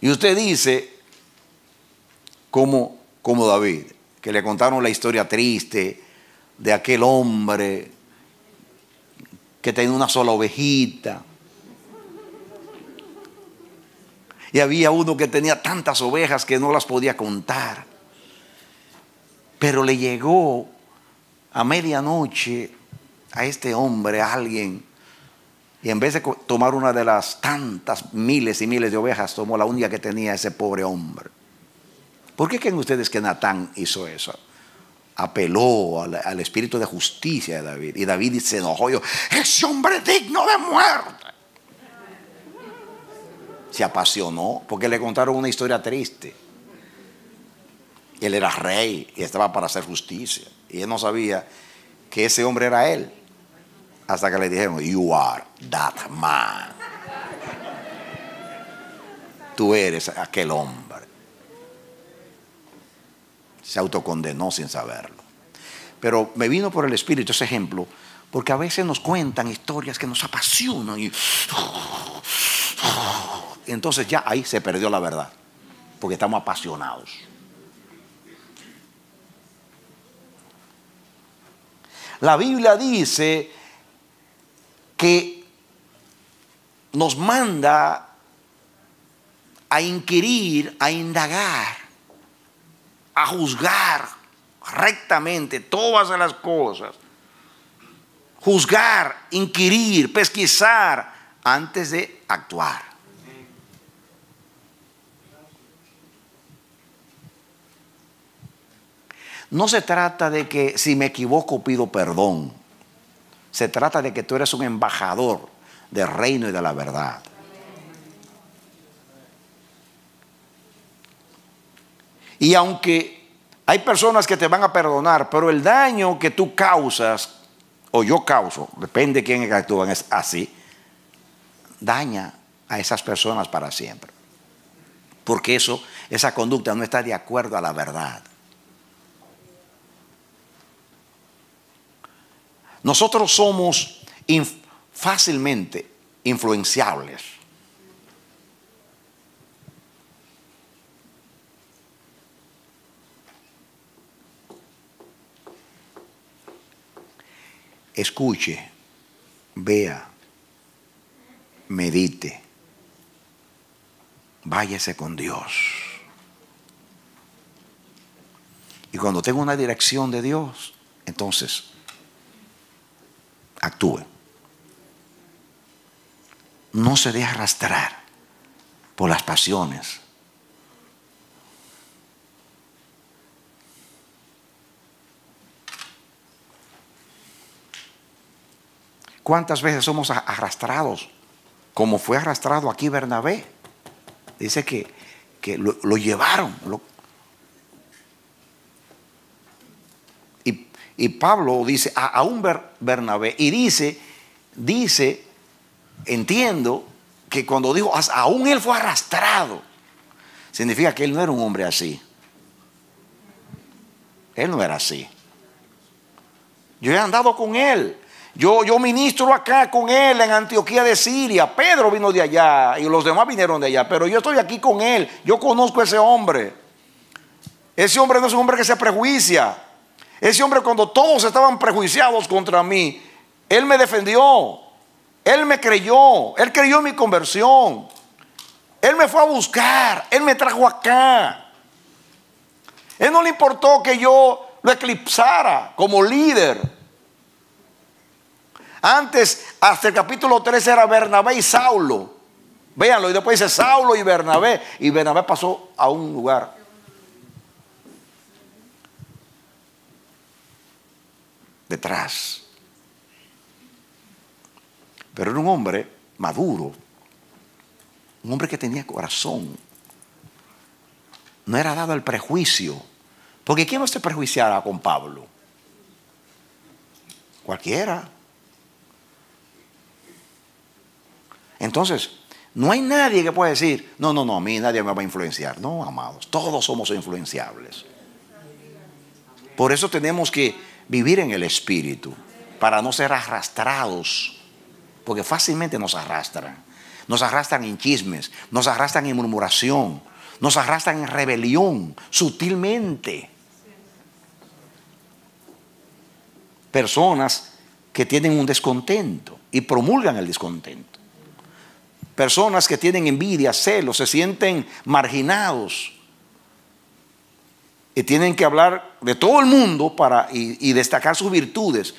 Y usted dice, como, David, que le contaron la historia triste de aquel hombre que tenía una sola ovejita. Y había uno que tenía tantas ovejas que no las podía contar. Pero le llegó a medianoche a este hombre, a alguien, y en vez de tomar una de las tantas miles y miles de ovejas, tomó la única que tenía ese pobre hombre. ¿Por qué creen ustedes que Natán hizo eso? Apeló al, espíritu de justicia de David. Y David se enojó y dijo, ese hombre digno de muerte. Se apasionó porque le contaron una historia triste. Él era rey y estaba para hacer justicia. Y él no sabía que ese hombre era él. Hasta que le dijeron, you are that man. Tú eres aquel hombre. Se autocondenó sin saberlo. Pero me vino por el Espíritu ese ejemplo, porque a veces nos cuentan historias que nos apasionan y, entonces ya ahí se perdió la verdad, porque estamos apasionados. La Biblia dice que nos manda a inquirir, a indagar, a juzgar rectamente todas las cosas. Juzgar, inquirir, pesquisar antes de actuar. No se trata de que si me equivoco pido perdón. Se trata de que tú eres un embajador del reino y de la verdad. Y aunque hay personas que te van a perdonar, pero el daño que tú causas, o yo causo, depende de quién actúa es así, daña a esas personas para siempre. Porque eso, esa conducta no está de acuerdo a la verdad. Nosotros somos fácilmente influenciables. Escuche, vea, medite, váyase con Dios. Y cuando tenga una dirección de Dios, entonces actúe. No se deje arrastrar por las pasiones. ¿Cuántas veces somos arrastrados? Como fue arrastrado aquí Bernabé. Dice que, que lo, llevaron y, y Pablo dice a, a un Ber- Bernabé y dice, dice, entiendo que cuando dijo, "As- aún él fue arrastrado, significa que él no era un hombre así. Él no era así. Yo he andado con él. Yo, yo ministro acá con él en Antioquía de Siria. Pedro vino de allá y los demás vinieron de allá. Pero yo estoy aquí con él. Yo conozco a ese hombre. Ese hombre no es un hombre que se prejuicia. Ese hombre cuando todos estaban prejuiciados contra mí, él me defendió. Él me creyó. Él creyó en mi conversión. Él me fue a buscar. Él me trajo acá. Él no le importó que yo lo eclipsara como líder. Antes, hasta el capítulo 13 era Bernabé y Saulo. Véanlo, y después dice Saulo y Bernabé. Y Bernabé pasó a un lugar. Detrás. Pero era un hombre maduro. Un hombre que tenía corazón. No era dado al prejuicio. Porque ¿quién no se prejuiciara con Pablo? Cualquiera. Entonces, no hay nadie que pueda decir, no, no, no, a mí nadie me va a influenciar. No, amados, todos somos influenciables. Por eso tenemos que vivir en el Espíritu, para no ser arrastrados, porque fácilmente nos arrastran. Nos arrastran en chismes, nos arrastran en murmuración, nos arrastran en rebelión, sutilmente. personas que tienen un descontento y promulgan el descontento. Personas que tienen envidia, celos, se sienten marginados y tienen que hablar de todo el mundo para, y, destacar sus virtudes.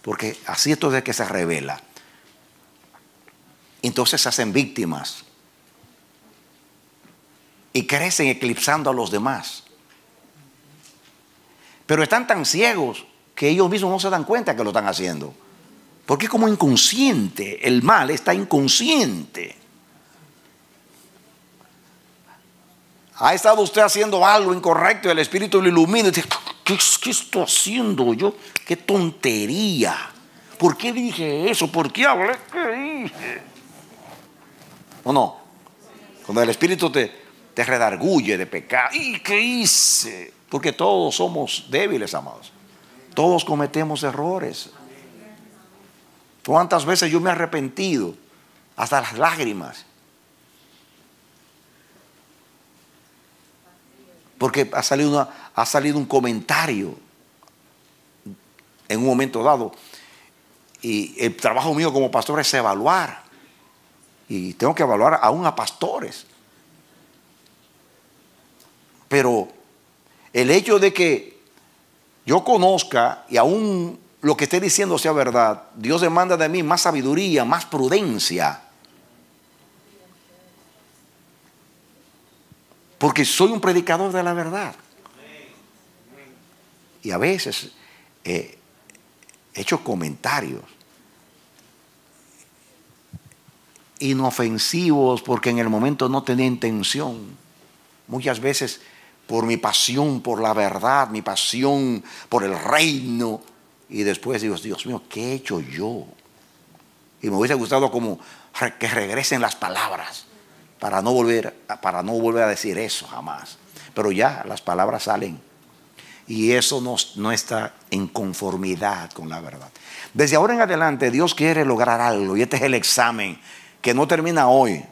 Porque así esto es de que se revela. Entonces se hacen víctimas y crecen eclipsando a los demás. Pero están tan ciegos que ellos mismos no se dan cuenta que lo están haciendo. Porque es como inconsciente, el mal está inconsciente. Ha estado usted haciendo algo incorrecto y el Espíritu lo ilumina y dice, ¿qué, qué estoy haciendo yo? ¡Qué tontería! ¿Por qué dije eso? ¿Por qué hablé? ¿Qué dije? ¿O no? Cuando el Espíritu te, te redarguye de pecado. ¿Y qué hice? Porque todos somos débiles, amados. Todos cometemos errores. ¿Cuántas veces yo me he arrepentido? Hasta las lágrimas. Porque ha salido, una- ha salido un comentario en un momento dado. Y el trabajo mío como pastor es evaluar. Y tengo que evaluar aún a pastores. Pero el hecho de que yo conozca y aún lo que esté diciendo sea verdad, Dios demanda de mí más sabiduría, más prudencia. Porque soy un predicador de la verdad. Y a veces eh, he hecho comentarios inofensivos porque en el momento no tenía intención. Muchas veces por mi pasión por la verdad, mi pasión por el reino. Y después digo, Dios mío, ¿qué he hecho yo? Y me hubiese gustado como que regresen las palabras para no volver, para no volver a decir eso jamás. Pero ya las palabras salen. Y eso no, no está en conformidad con la verdad. Desde ahora en adelante Dios quiere lograr algo y este es el examen que no termina hoy.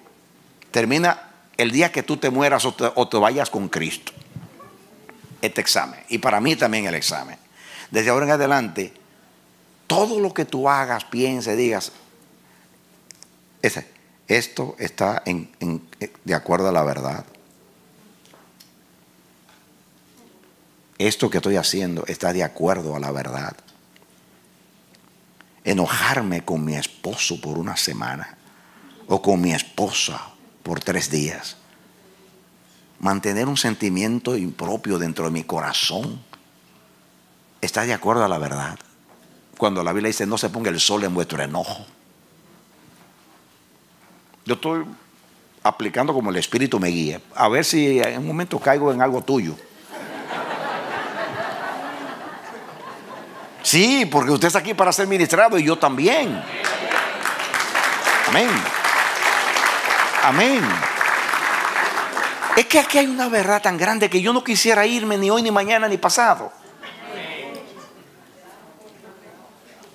Termina el día que tú te mueras o te, o te vayas con Cristo. Este examen. Y para mí también el examen. Desde ahora en adelante, todo lo que tú hagas, pienses, digas, ese, esto está de acuerdo a la verdad. Esto que estoy haciendo está de acuerdo a la verdad. Enojarme con mi esposo por una semana o con mi esposa por tres días. Mantener un sentimiento impropio dentro de mi corazón está de acuerdo a la verdad. Cuando la Biblia dice no se ponga el sol en vuestro enojo. Yo estoy aplicando como el Espíritu me guíe. A ver si en un momento caigo en algo tuyo. Sí, porque usted está aquí para ser ministrado y yo también. Amén. Amén. Es que aquí hay una verdad tan grande que yo no quisiera irme ni hoy, ni mañana, ni pasado.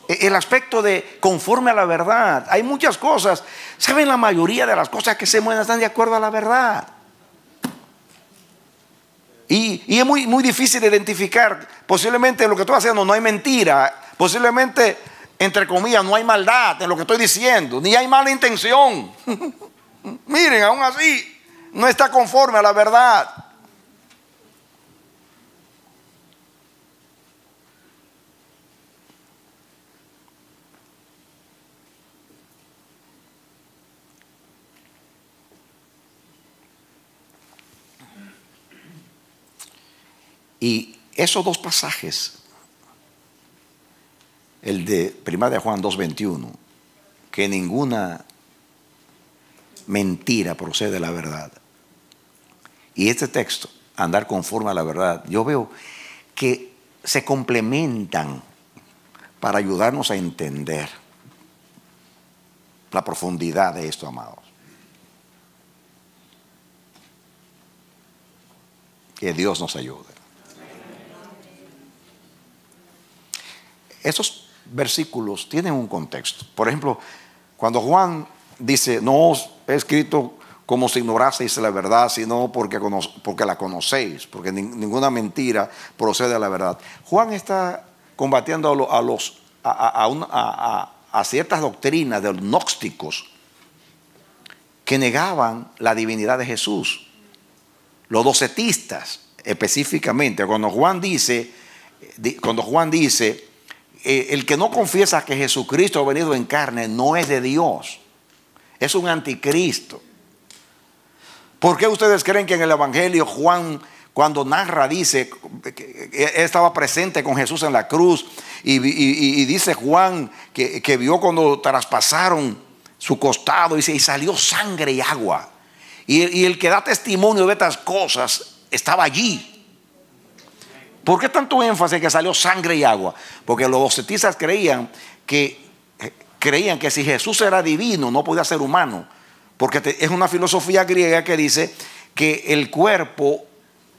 El aspecto de conforme a la verdad. Hay muchas cosas. ¿Saben? La mayoría de las cosas que se mueven están de acuerdo a la verdad. Y, es muy, muy difícil de identificar. Posiblemente en lo que estoy haciendo no hay mentira. Posiblemente, entre comillas, no hay maldad en lo que estoy diciendo. Ni hay mala intención. Miren, aún así, no está conforme a la verdad. Y esos dos pasajes, el de 1 de Juan 2.21, que ninguna mentira procede de la verdad. Y este texto, andar conforme a la verdad, yo veo que se complementan para ayudarnos a entender la profundidad de esto, amados. Que Dios nos ayude. Esos versículos tienen un contexto. Por ejemplo, cuando Juan dice, no os he escrito como si ignoraseis la verdad, sino porque, porque la conocéis, porque nin- ninguna mentira procede de la verdad. Juan está combatiendo a, lo- a los, a, a- a a- a- a ciertas doctrinas de los gnósticos que negaban la divinidad de Jesús. Los docetistas, específicamente, cuando Juan dice, di- cuando Juan dice, eh, el que no confiesa que Jesucristo ha venido en carne no es de Dios, es un anticristo. ¿Por qué ustedes creen que en el Evangelio Juan, cuando narra, dice que él estaba presente con Jesús en la cruz y, dice Juan que, vio cuando traspasaron su costado y salió sangre y agua? Y el que da testimonio de estas cosas estaba allí. ¿Por qué tanto énfasis que salió sangre y agua? Porque los docetistas creían que, eh, creían que si Jesús era divino, no podía ser humano. Porque es una filosofía griega que dice que el cuerpo,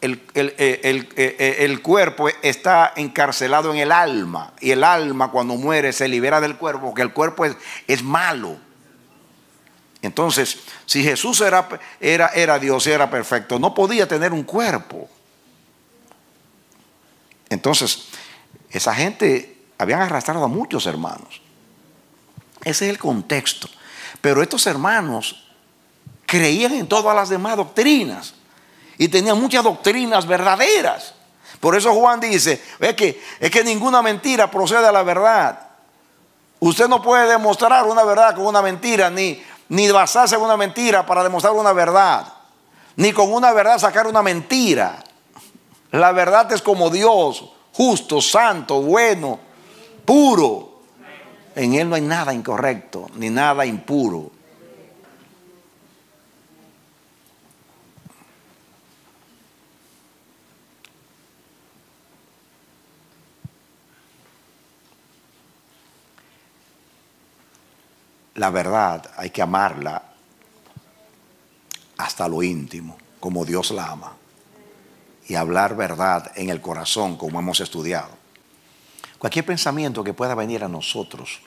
el, el- el- el- el- el cuerpo está encarcelado en el alma. Y el alma cuando muere se libera del cuerpo, porque el cuerpo es, es malo. Entonces, si Jesús era, era, era Dios y era perfecto, no podía tener un cuerpo. Entonces, esa gente habían arrastrado a muchos hermanos. Ese es el contexto. Pero estos hermanos creían en todas las demás doctrinas y tenían muchas doctrinas verdaderas. Por eso Juan dice, es que, es que ninguna mentira procede de la verdad. Usted no puede demostrar una verdad con una mentira, ni, ni basarse en una mentira para demostrar una verdad, ni con una verdad sacar una mentira. La verdad es como Dios, justo, santo, bueno, puro. En Él no hay nada incorrecto, ni nada impuro. La verdad hay que amarla hasta lo íntimo, como Dios la ama y hablar verdad en el corazón, como hemos estudiado. Cualquier pensamiento que pueda venir a nosotros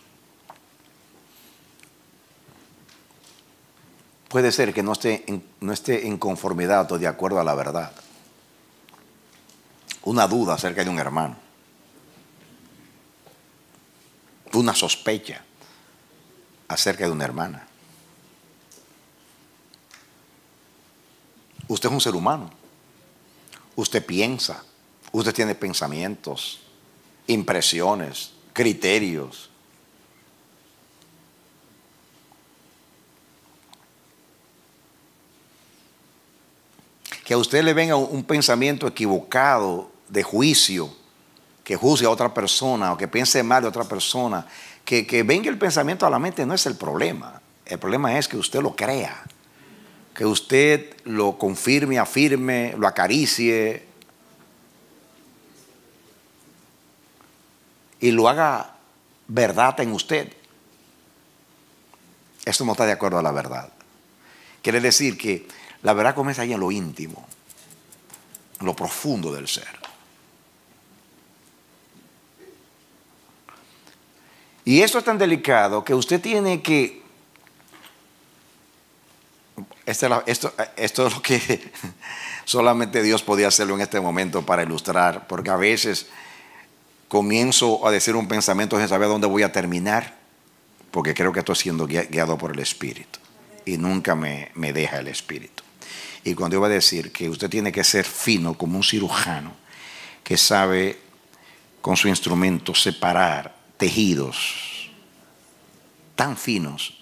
puede ser que no esté en, no esté en conformidad o de acuerdo a la verdad. Una duda acerca de un hermano. Una sospecha acerca de una hermana. Usted es un ser humano. Usted piensa, usted tiene pensamientos, impresiones, criterios. Que a usted le venga un pensamiento equivocado de juicio, que juzgue a otra persona o que piense mal de otra persona, que, que venga el pensamiento a la mente no es el problema. El problema es que usted lo crea que usted lo confirme, afirme, lo acaricie y lo haga verdad en usted. Esto no está de acuerdo a la verdad. Quiere decir que la verdad comienza ahí en lo íntimo, en lo profundo del ser. Y esto es tan delicado que usted tiene que esto, es lo que solamente Dios podía hacerlo en este momento para ilustrar, porque a veces comienzo a decir un pensamiento sin saber dónde voy a terminar, porque creo que estoy siendo guia- guiado por el Espíritu y nunca me, me deja el Espíritu. Y cuando iba a decir que usted tiene que ser fino como un cirujano que sabe con su instrumento separar tejidos tan finos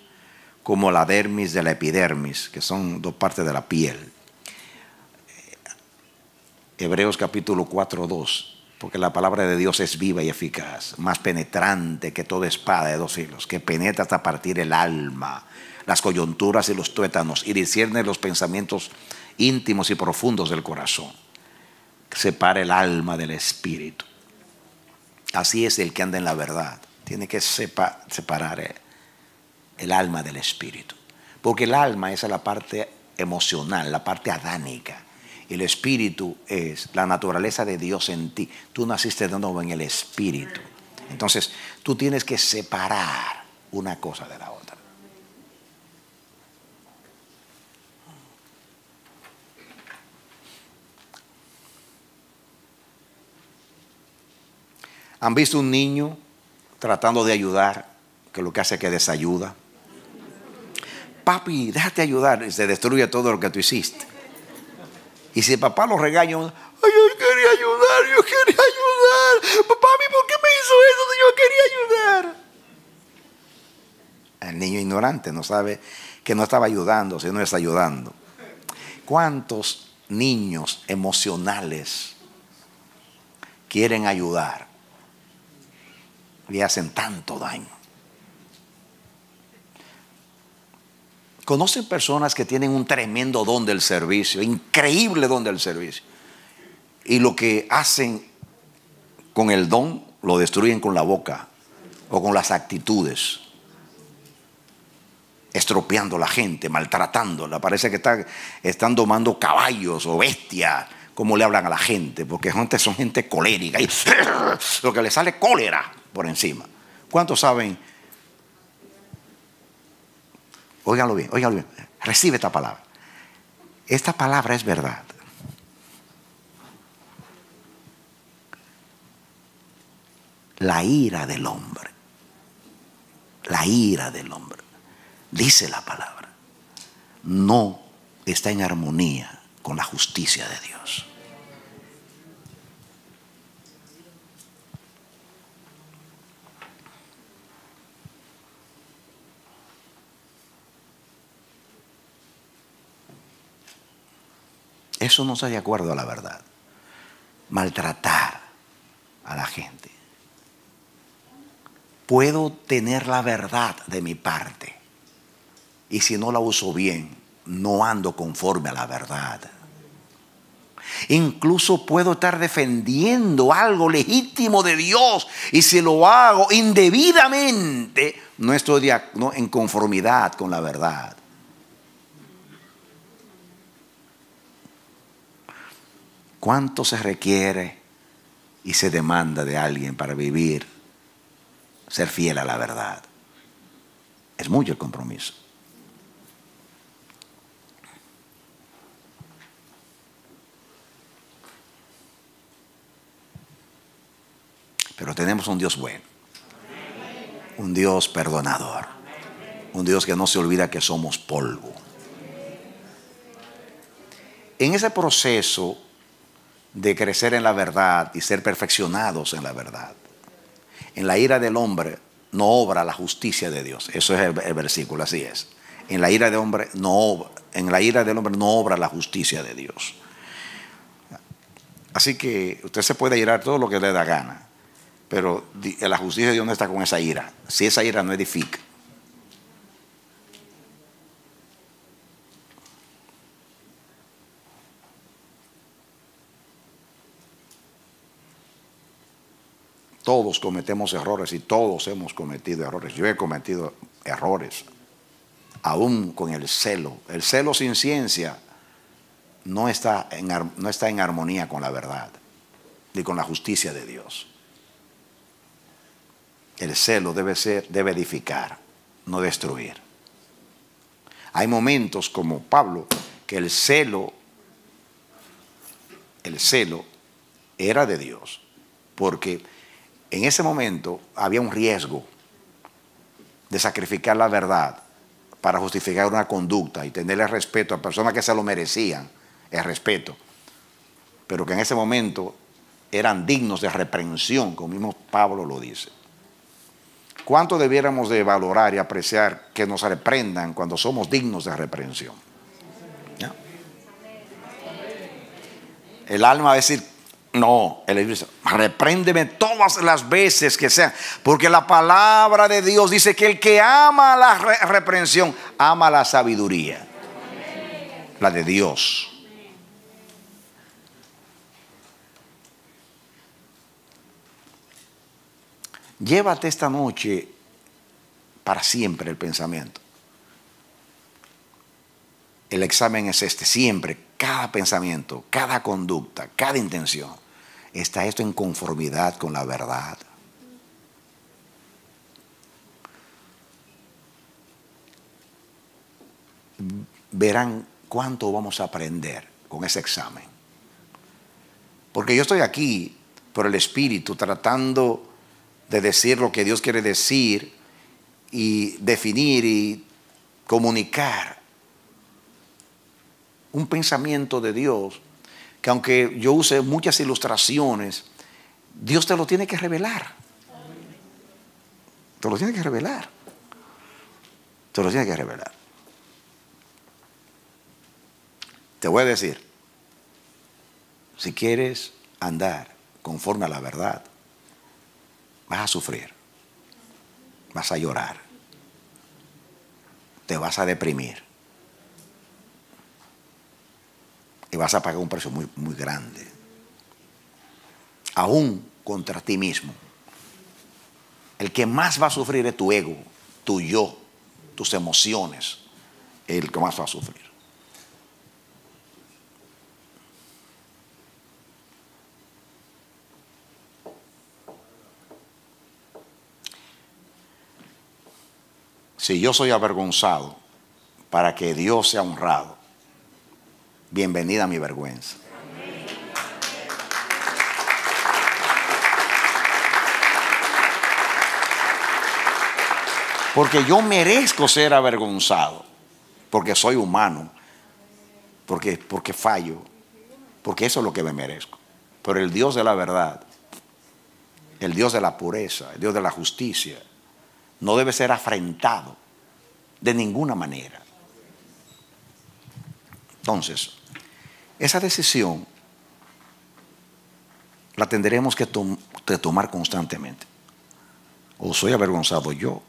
como la dermis de la epidermis, que son dos partes de la piel. Hebreos capítulo 4, 2, porque la palabra de Dios es viva y eficaz, más penetrante que toda espada de dos hilos, que penetra hasta partir el alma, las coyunturas y los tuétanos, y discierne los pensamientos íntimos y profundos del corazón. Separa el alma del espíritu. Así es el que anda en la verdad. Tiene que sepa- separar eh, el alma del espíritu. Porque el alma es la parte emocional, la parte adánica. El espíritu es la naturaleza de Dios en ti. Tú naciste de nuevo en el espíritu. Entonces, tú tienes que separar una cosa de la otra. ¿Han visto un niño tratando de ayudar que lo que hace es que desayuda? Papi, déjate ayudar y se destruye todo lo que tú hiciste. Y si papá lo regaña, ay, yo quería ayudar, yo quería ayudar. Papi, ¿por qué me hizo eso yo quería ayudar? El niño ignorante no sabe que no estaba ayudando, sino está ayudando. ¿Cuántos niños emocionales quieren ayudar y hacen tanto daño? Conocen personas que tienen un tremendo don del servicio, increíble don del servicio. Y lo que hacen con el don lo destruyen con la boca o con las actitudes estropeando a la gente, maltratándola. Parece que están, están domando caballos o bestias, como le hablan a la gente, porque gente, son gente colérica y lo que le sale cólera por encima. ¿Cuántos saben? Óiganlo bien, óiganlo bien. Recibe esta palabra. Esta palabra es verdad. La ira del hombre. La ira del hombre dice la palabra, no está en armonía con la justicia de Dios. Eso no está de acuerdo a la verdad. Maltratar a la gente. Puedo tener la verdad de mi parte y si no la uso bien, no ando conforme a la verdad. Incluso puedo estar defendiendo algo legítimo de Dios y si lo hago indebidamente, no estoy en conformidad con la verdad. ¿Cuánto se requiere y se demanda de alguien para vivir, ser fiel a la verdad? Es mucho el compromiso. Pero tenemos un Dios bueno. Un Dios perdonador. Un Dios que no se olvida que somos polvo. En ese proceso de crecer en la verdad y ser perfeccionados en la verdad, en la ira del hombre no obra la justicia de Dios. Eso es el, versículo, así es. En la ira del hombre no obra, en la ira del hombre no obra la justicia de Dios. Así que usted se puede irar todo lo que le da gana. Pero la justicia de Dios no está con esa ira. Si esa ira no edifica. Todos cometemos errores y todos hemos cometido errores. Yo he cometido errores, aún con el celo. El celo sin ciencia no está en, armonía con la verdad ni con la justicia de Dios. El celo debe ser, debe edificar, no destruir. Hay momentos como Pablo que el celo, el celo era de Dios, porque en ese momento había un riesgo de sacrificar la verdad para justificar una conducta y tenerle respeto a personas que se lo merecían, el respeto, pero que en ese momento eran dignos de reprensión, como mismo Pablo lo dice. ¿Cuánto debiéramos de valorar y apreciar que nos reprendan cuando somos dignos de reprensión? El alma va a decir, no, el dice, repréndeme todas las veces que sean, porque la palabra de Dios dice que el que ama la reprensión, ama la sabiduría, la de Dios. Llévate esta noche para siempre el pensamiento. El examen es este, siempre, cada pensamiento, cada conducta, cada intención. ¿Está esto en conformidad con la verdad? Verán cuánto vamos a aprender con ese examen. Porque yo estoy aquí por el Espíritu, tratando de decir lo que Dios quiere decir y definir y comunicar un pensamiento de Dios que aunque yo use muchas ilustraciones, Dios te lo tiene que revelar. Te lo tiene que revelar. Te lo tiene que revelar. Te voy a decir, si quieres andar conforme a la verdad, vas a sufrir, vas a llorar, te vas a deprimir vas a pagar un precio muy, muy grande, aún contra ti mismo. El que más va a sufrir es tu ego, tu yo, tus emociones, el que más va a sufrir. Si yo soy avergonzado para que Dios sea honrado, bienvenida a mi vergüenza. Porque yo merezco ser avergonzado, porque soy humano, porque, porque fallo, porque eso es lo que me merezco. Pero el Dios de la verdad, el Dios de la pureza, el Dios de la justicia, no debe ser afrentado de ninguna manera. Entonces, esa decisión la tendremos que, tom- que tomar constantemente. O soy avergonzado yo,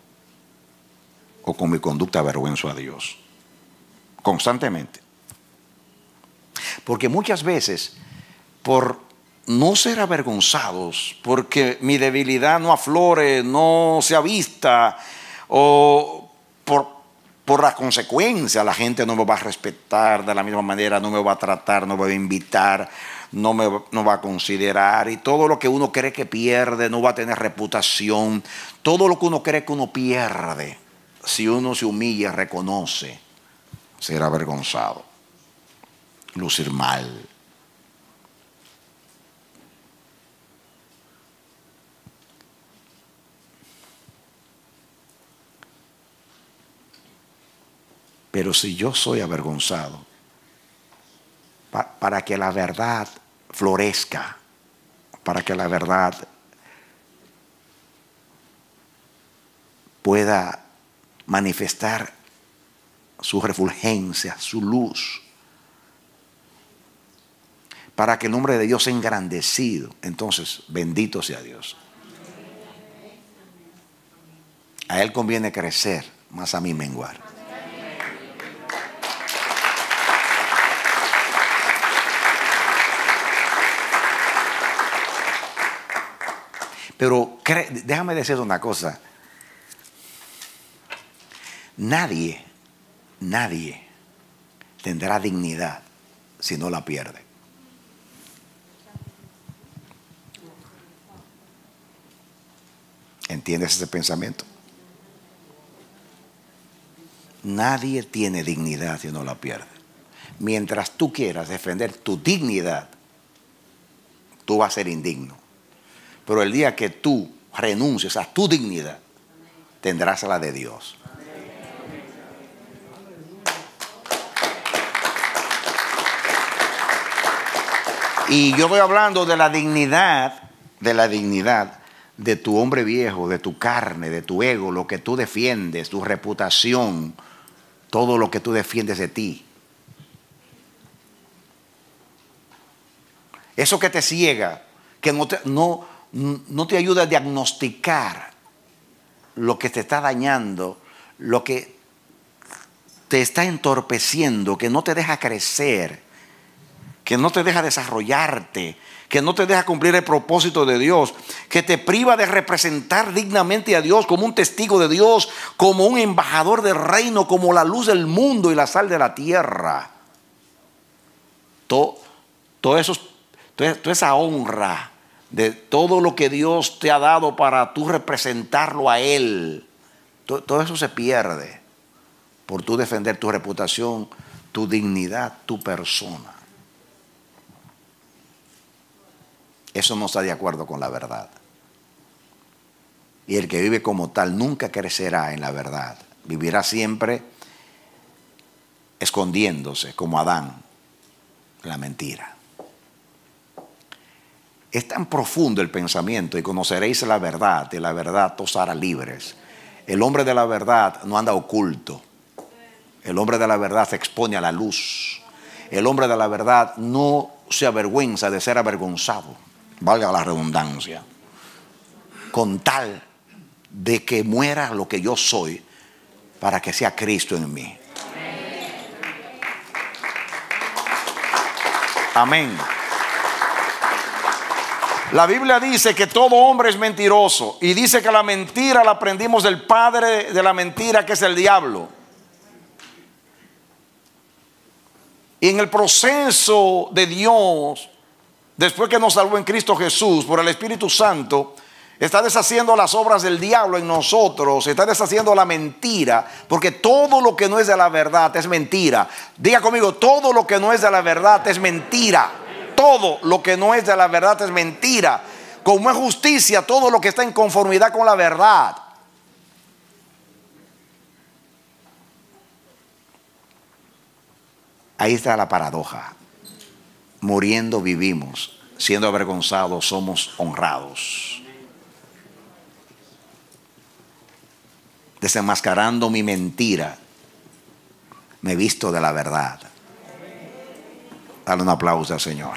o con mi conducta avergüenzo a Dios. Constantemente. Porque muchas veces, por no ser avergonzados, porque mi debilidad no aflore, no sea vista, o por, por la consecuencia la gente no me va a respetar de la misma manera, no me va a tratar, no me va a invitar, no me no va a considerar, y todo lo que uno cree que pierde no va a tener reputación, todo lo que uno cree que uno pierde, si uno se humilla, reconoce, ser avergonzado, lucir mal. Pero si yo soy avergonzado, pa- para que la verdad florezca, para que la verdad pueda manifestar su refulgencia, su luz, para que el nombre de Dios sea engrandecido, entonces bendito sea Dios. A Él conviene crecer, más a mí menguar. Pero déjame decir una cosa. Nadie, nadie tendrá dignidad si no la pierde. ¿Entiendes ese pensamiento? Nadie tiene dignidad si no la pierde. Mientras tú quieras defender tu dignidad, tú vas a ser indigno. Pero el día que tú renuncies a tu dignidad, tendrás la de Dios. Y yo estoy hablando de la dignidad, de la dignidad de tu hombre viejo, de tu carne, de tu ego, lo que tú defiendes, tu reputación, todo lo que tú defiendes de ti. Eso que te ciega, que no te, no, no te ayuda a diagnosticar lo que te está dañando, lo que te está entorpeciendo, que no te deja crecer, que no te deja desarrollarte, que no te deja cumplir el propósito de Dios, que te priva de representar dignamente a Dios como un testigo de Dios, como un embajador del reino, como la luz del mundo y la sal de la tierra. Todo, eso, toda esa honra de todo lo que Dios te ha dado para tú representarlo a Él, todo, eso se pierde por tú defender tu reputación, tu dignidad, tu persona. eso no está de acuerdo con la verdad. Y el que vive como tal nunca crecerá en la verdad. Vivirá siempre escondiéndose como Adán la mentira. Es tan profundo el pensamiento y conoceréis la verdad y la verdad os hará libres. El hombre de la verdad no anda oculto. El hombre de la verdad se expone a la luz. El hombre de la verdad no se avergüenza de ser avergonzado, valga la redundancia, con tal de que muera lo que yo soy para que sea Cristo en mí. Amén. La Biblia dice que todo hombre es mentiroso y dice que la mentira la aprendimos del padre de la mentira que es el diablo. Y en el proceso de Dios, después que nos salvó en Cristo Jesús por el Espíritu Santo, está deshaciendo las obras del diablo en nosotros, está deshaciendo la mentira, porque todo lo que no es de la verdad es mentira. Diga conmigo, todo lo que no es de la verdad es mentira. Todo lo que no es de la verdad es mentira. Como es justicia, todo lo que está en conformidad con la verdad. Ahí está la paradoja. Muriendo vivimos, siendo avergonzados somos honrados. Desenmascarando mi mentira, me visto de la verdad. Dale un aplauso al Señor.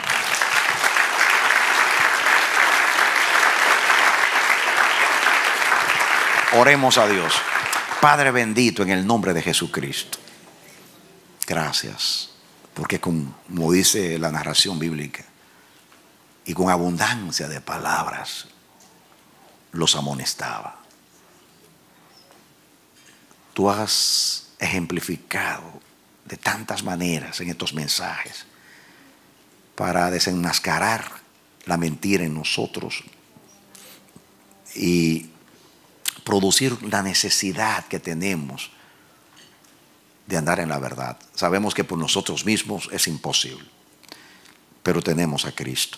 Oremos a Dios. Padre bendito en el nombre de Jesucristo. Gracias. Porque como dice la narración bíblica, y con abundancia de palabras, los amonestaba. Tú has ejemplificado de tantas maneras en estos mensajes para desenmascarar la mentira en nosotros y producir la necesidad que tenemos de andar en la verdad. Sabemos que por nosotros mismos es imposible, pero tenemos a Cristo,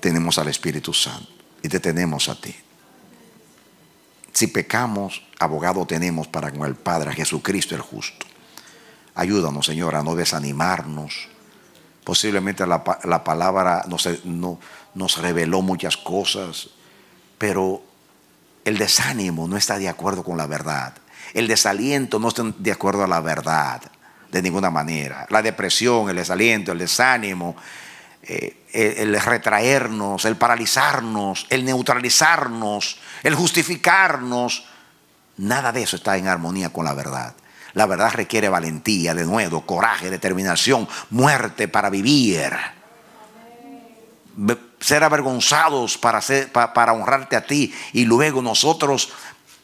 tenemos al Espíritu Santo y te tenemos a ti. Si pecamos, abogado tenemos para con el Padre, Jesucristo el justo. Ayúdanos, Señor, a no desanimarnos. Posiblemente la, la palabra nos, no, nos reveló muchas cosas, pero el desánimo no está de acuerdo con la verdad. El desaliento no está de acuerdo a la verdad, de ninguna manera. La depresión, el desaliento, el desánimo, eh, el retraernos, el paralizarnos, el neutralizarnos, el justificarnos, nada de eso está en armonía con la verdad. La verdad requiere valentía, de nuevo, coraje, determinación, muerte para vivir. Ser avergonzados para, ser, para, honrarte a ti y luego nosotros,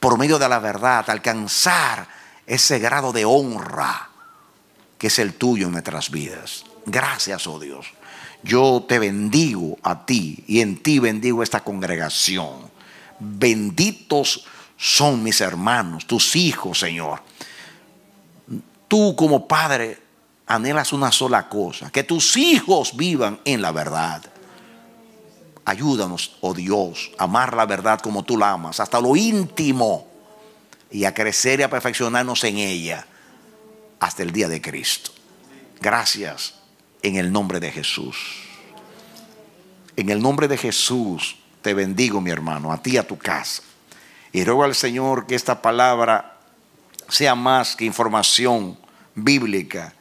por medio de la verdad, alcanzar ese grado de honra que es el tuyo en nuestras vidas. Gracias, oh Dios. Yo te bendigo a ti y en ti bendigo esta congregación. Benditos son mis hermanos, tus hijos, Señor. Tú como padre anhelas una sola cosa, que tus hijos vivan en la verdad. Ayúdanos, oh Dios, a amar la verdad como tú la amas, hasta lo íntimo, y a crecer y a perfeccionarnos en ella hasta el día de Cristo. Gracias en el nombre de Jesús. En el nombre de Jesús te bendigo, mi hermano, a ti y a tu casa. Y ruego al Señor que esta palabra sea más que información bíblica,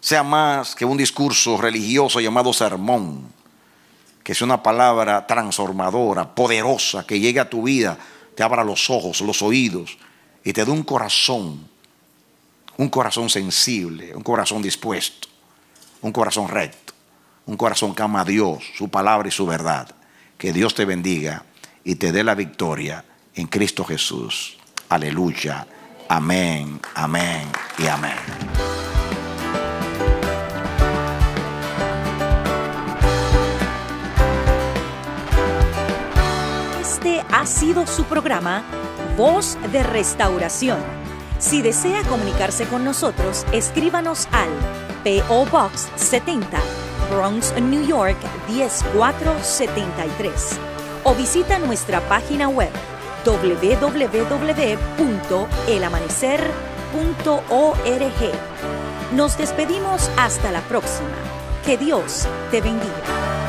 sea más que un discurso religioso llamado sermón, que es una palabra transformadora, poderosa, que llegue a tu vida, te abra los ojos, los oídos y te dé un corazón, un corazón sensible, un corazón dispuesto, un corazón recto, un corazón que ama a Dios, su palabra y su verdad. Que Dios te bendiga y te dé la victoria en Cristo Jesús. Aleluya. Amén, amén y amén. Este ha sido su programa Voz de Restauración. Si desea comunicarse con nosotros, escríbanos al PO Box 70, Bronx, New York 10473. O visita nuestra página web www.elamanecer.org. Nos despedimos hasta la próxima. Que Dios te bendiga.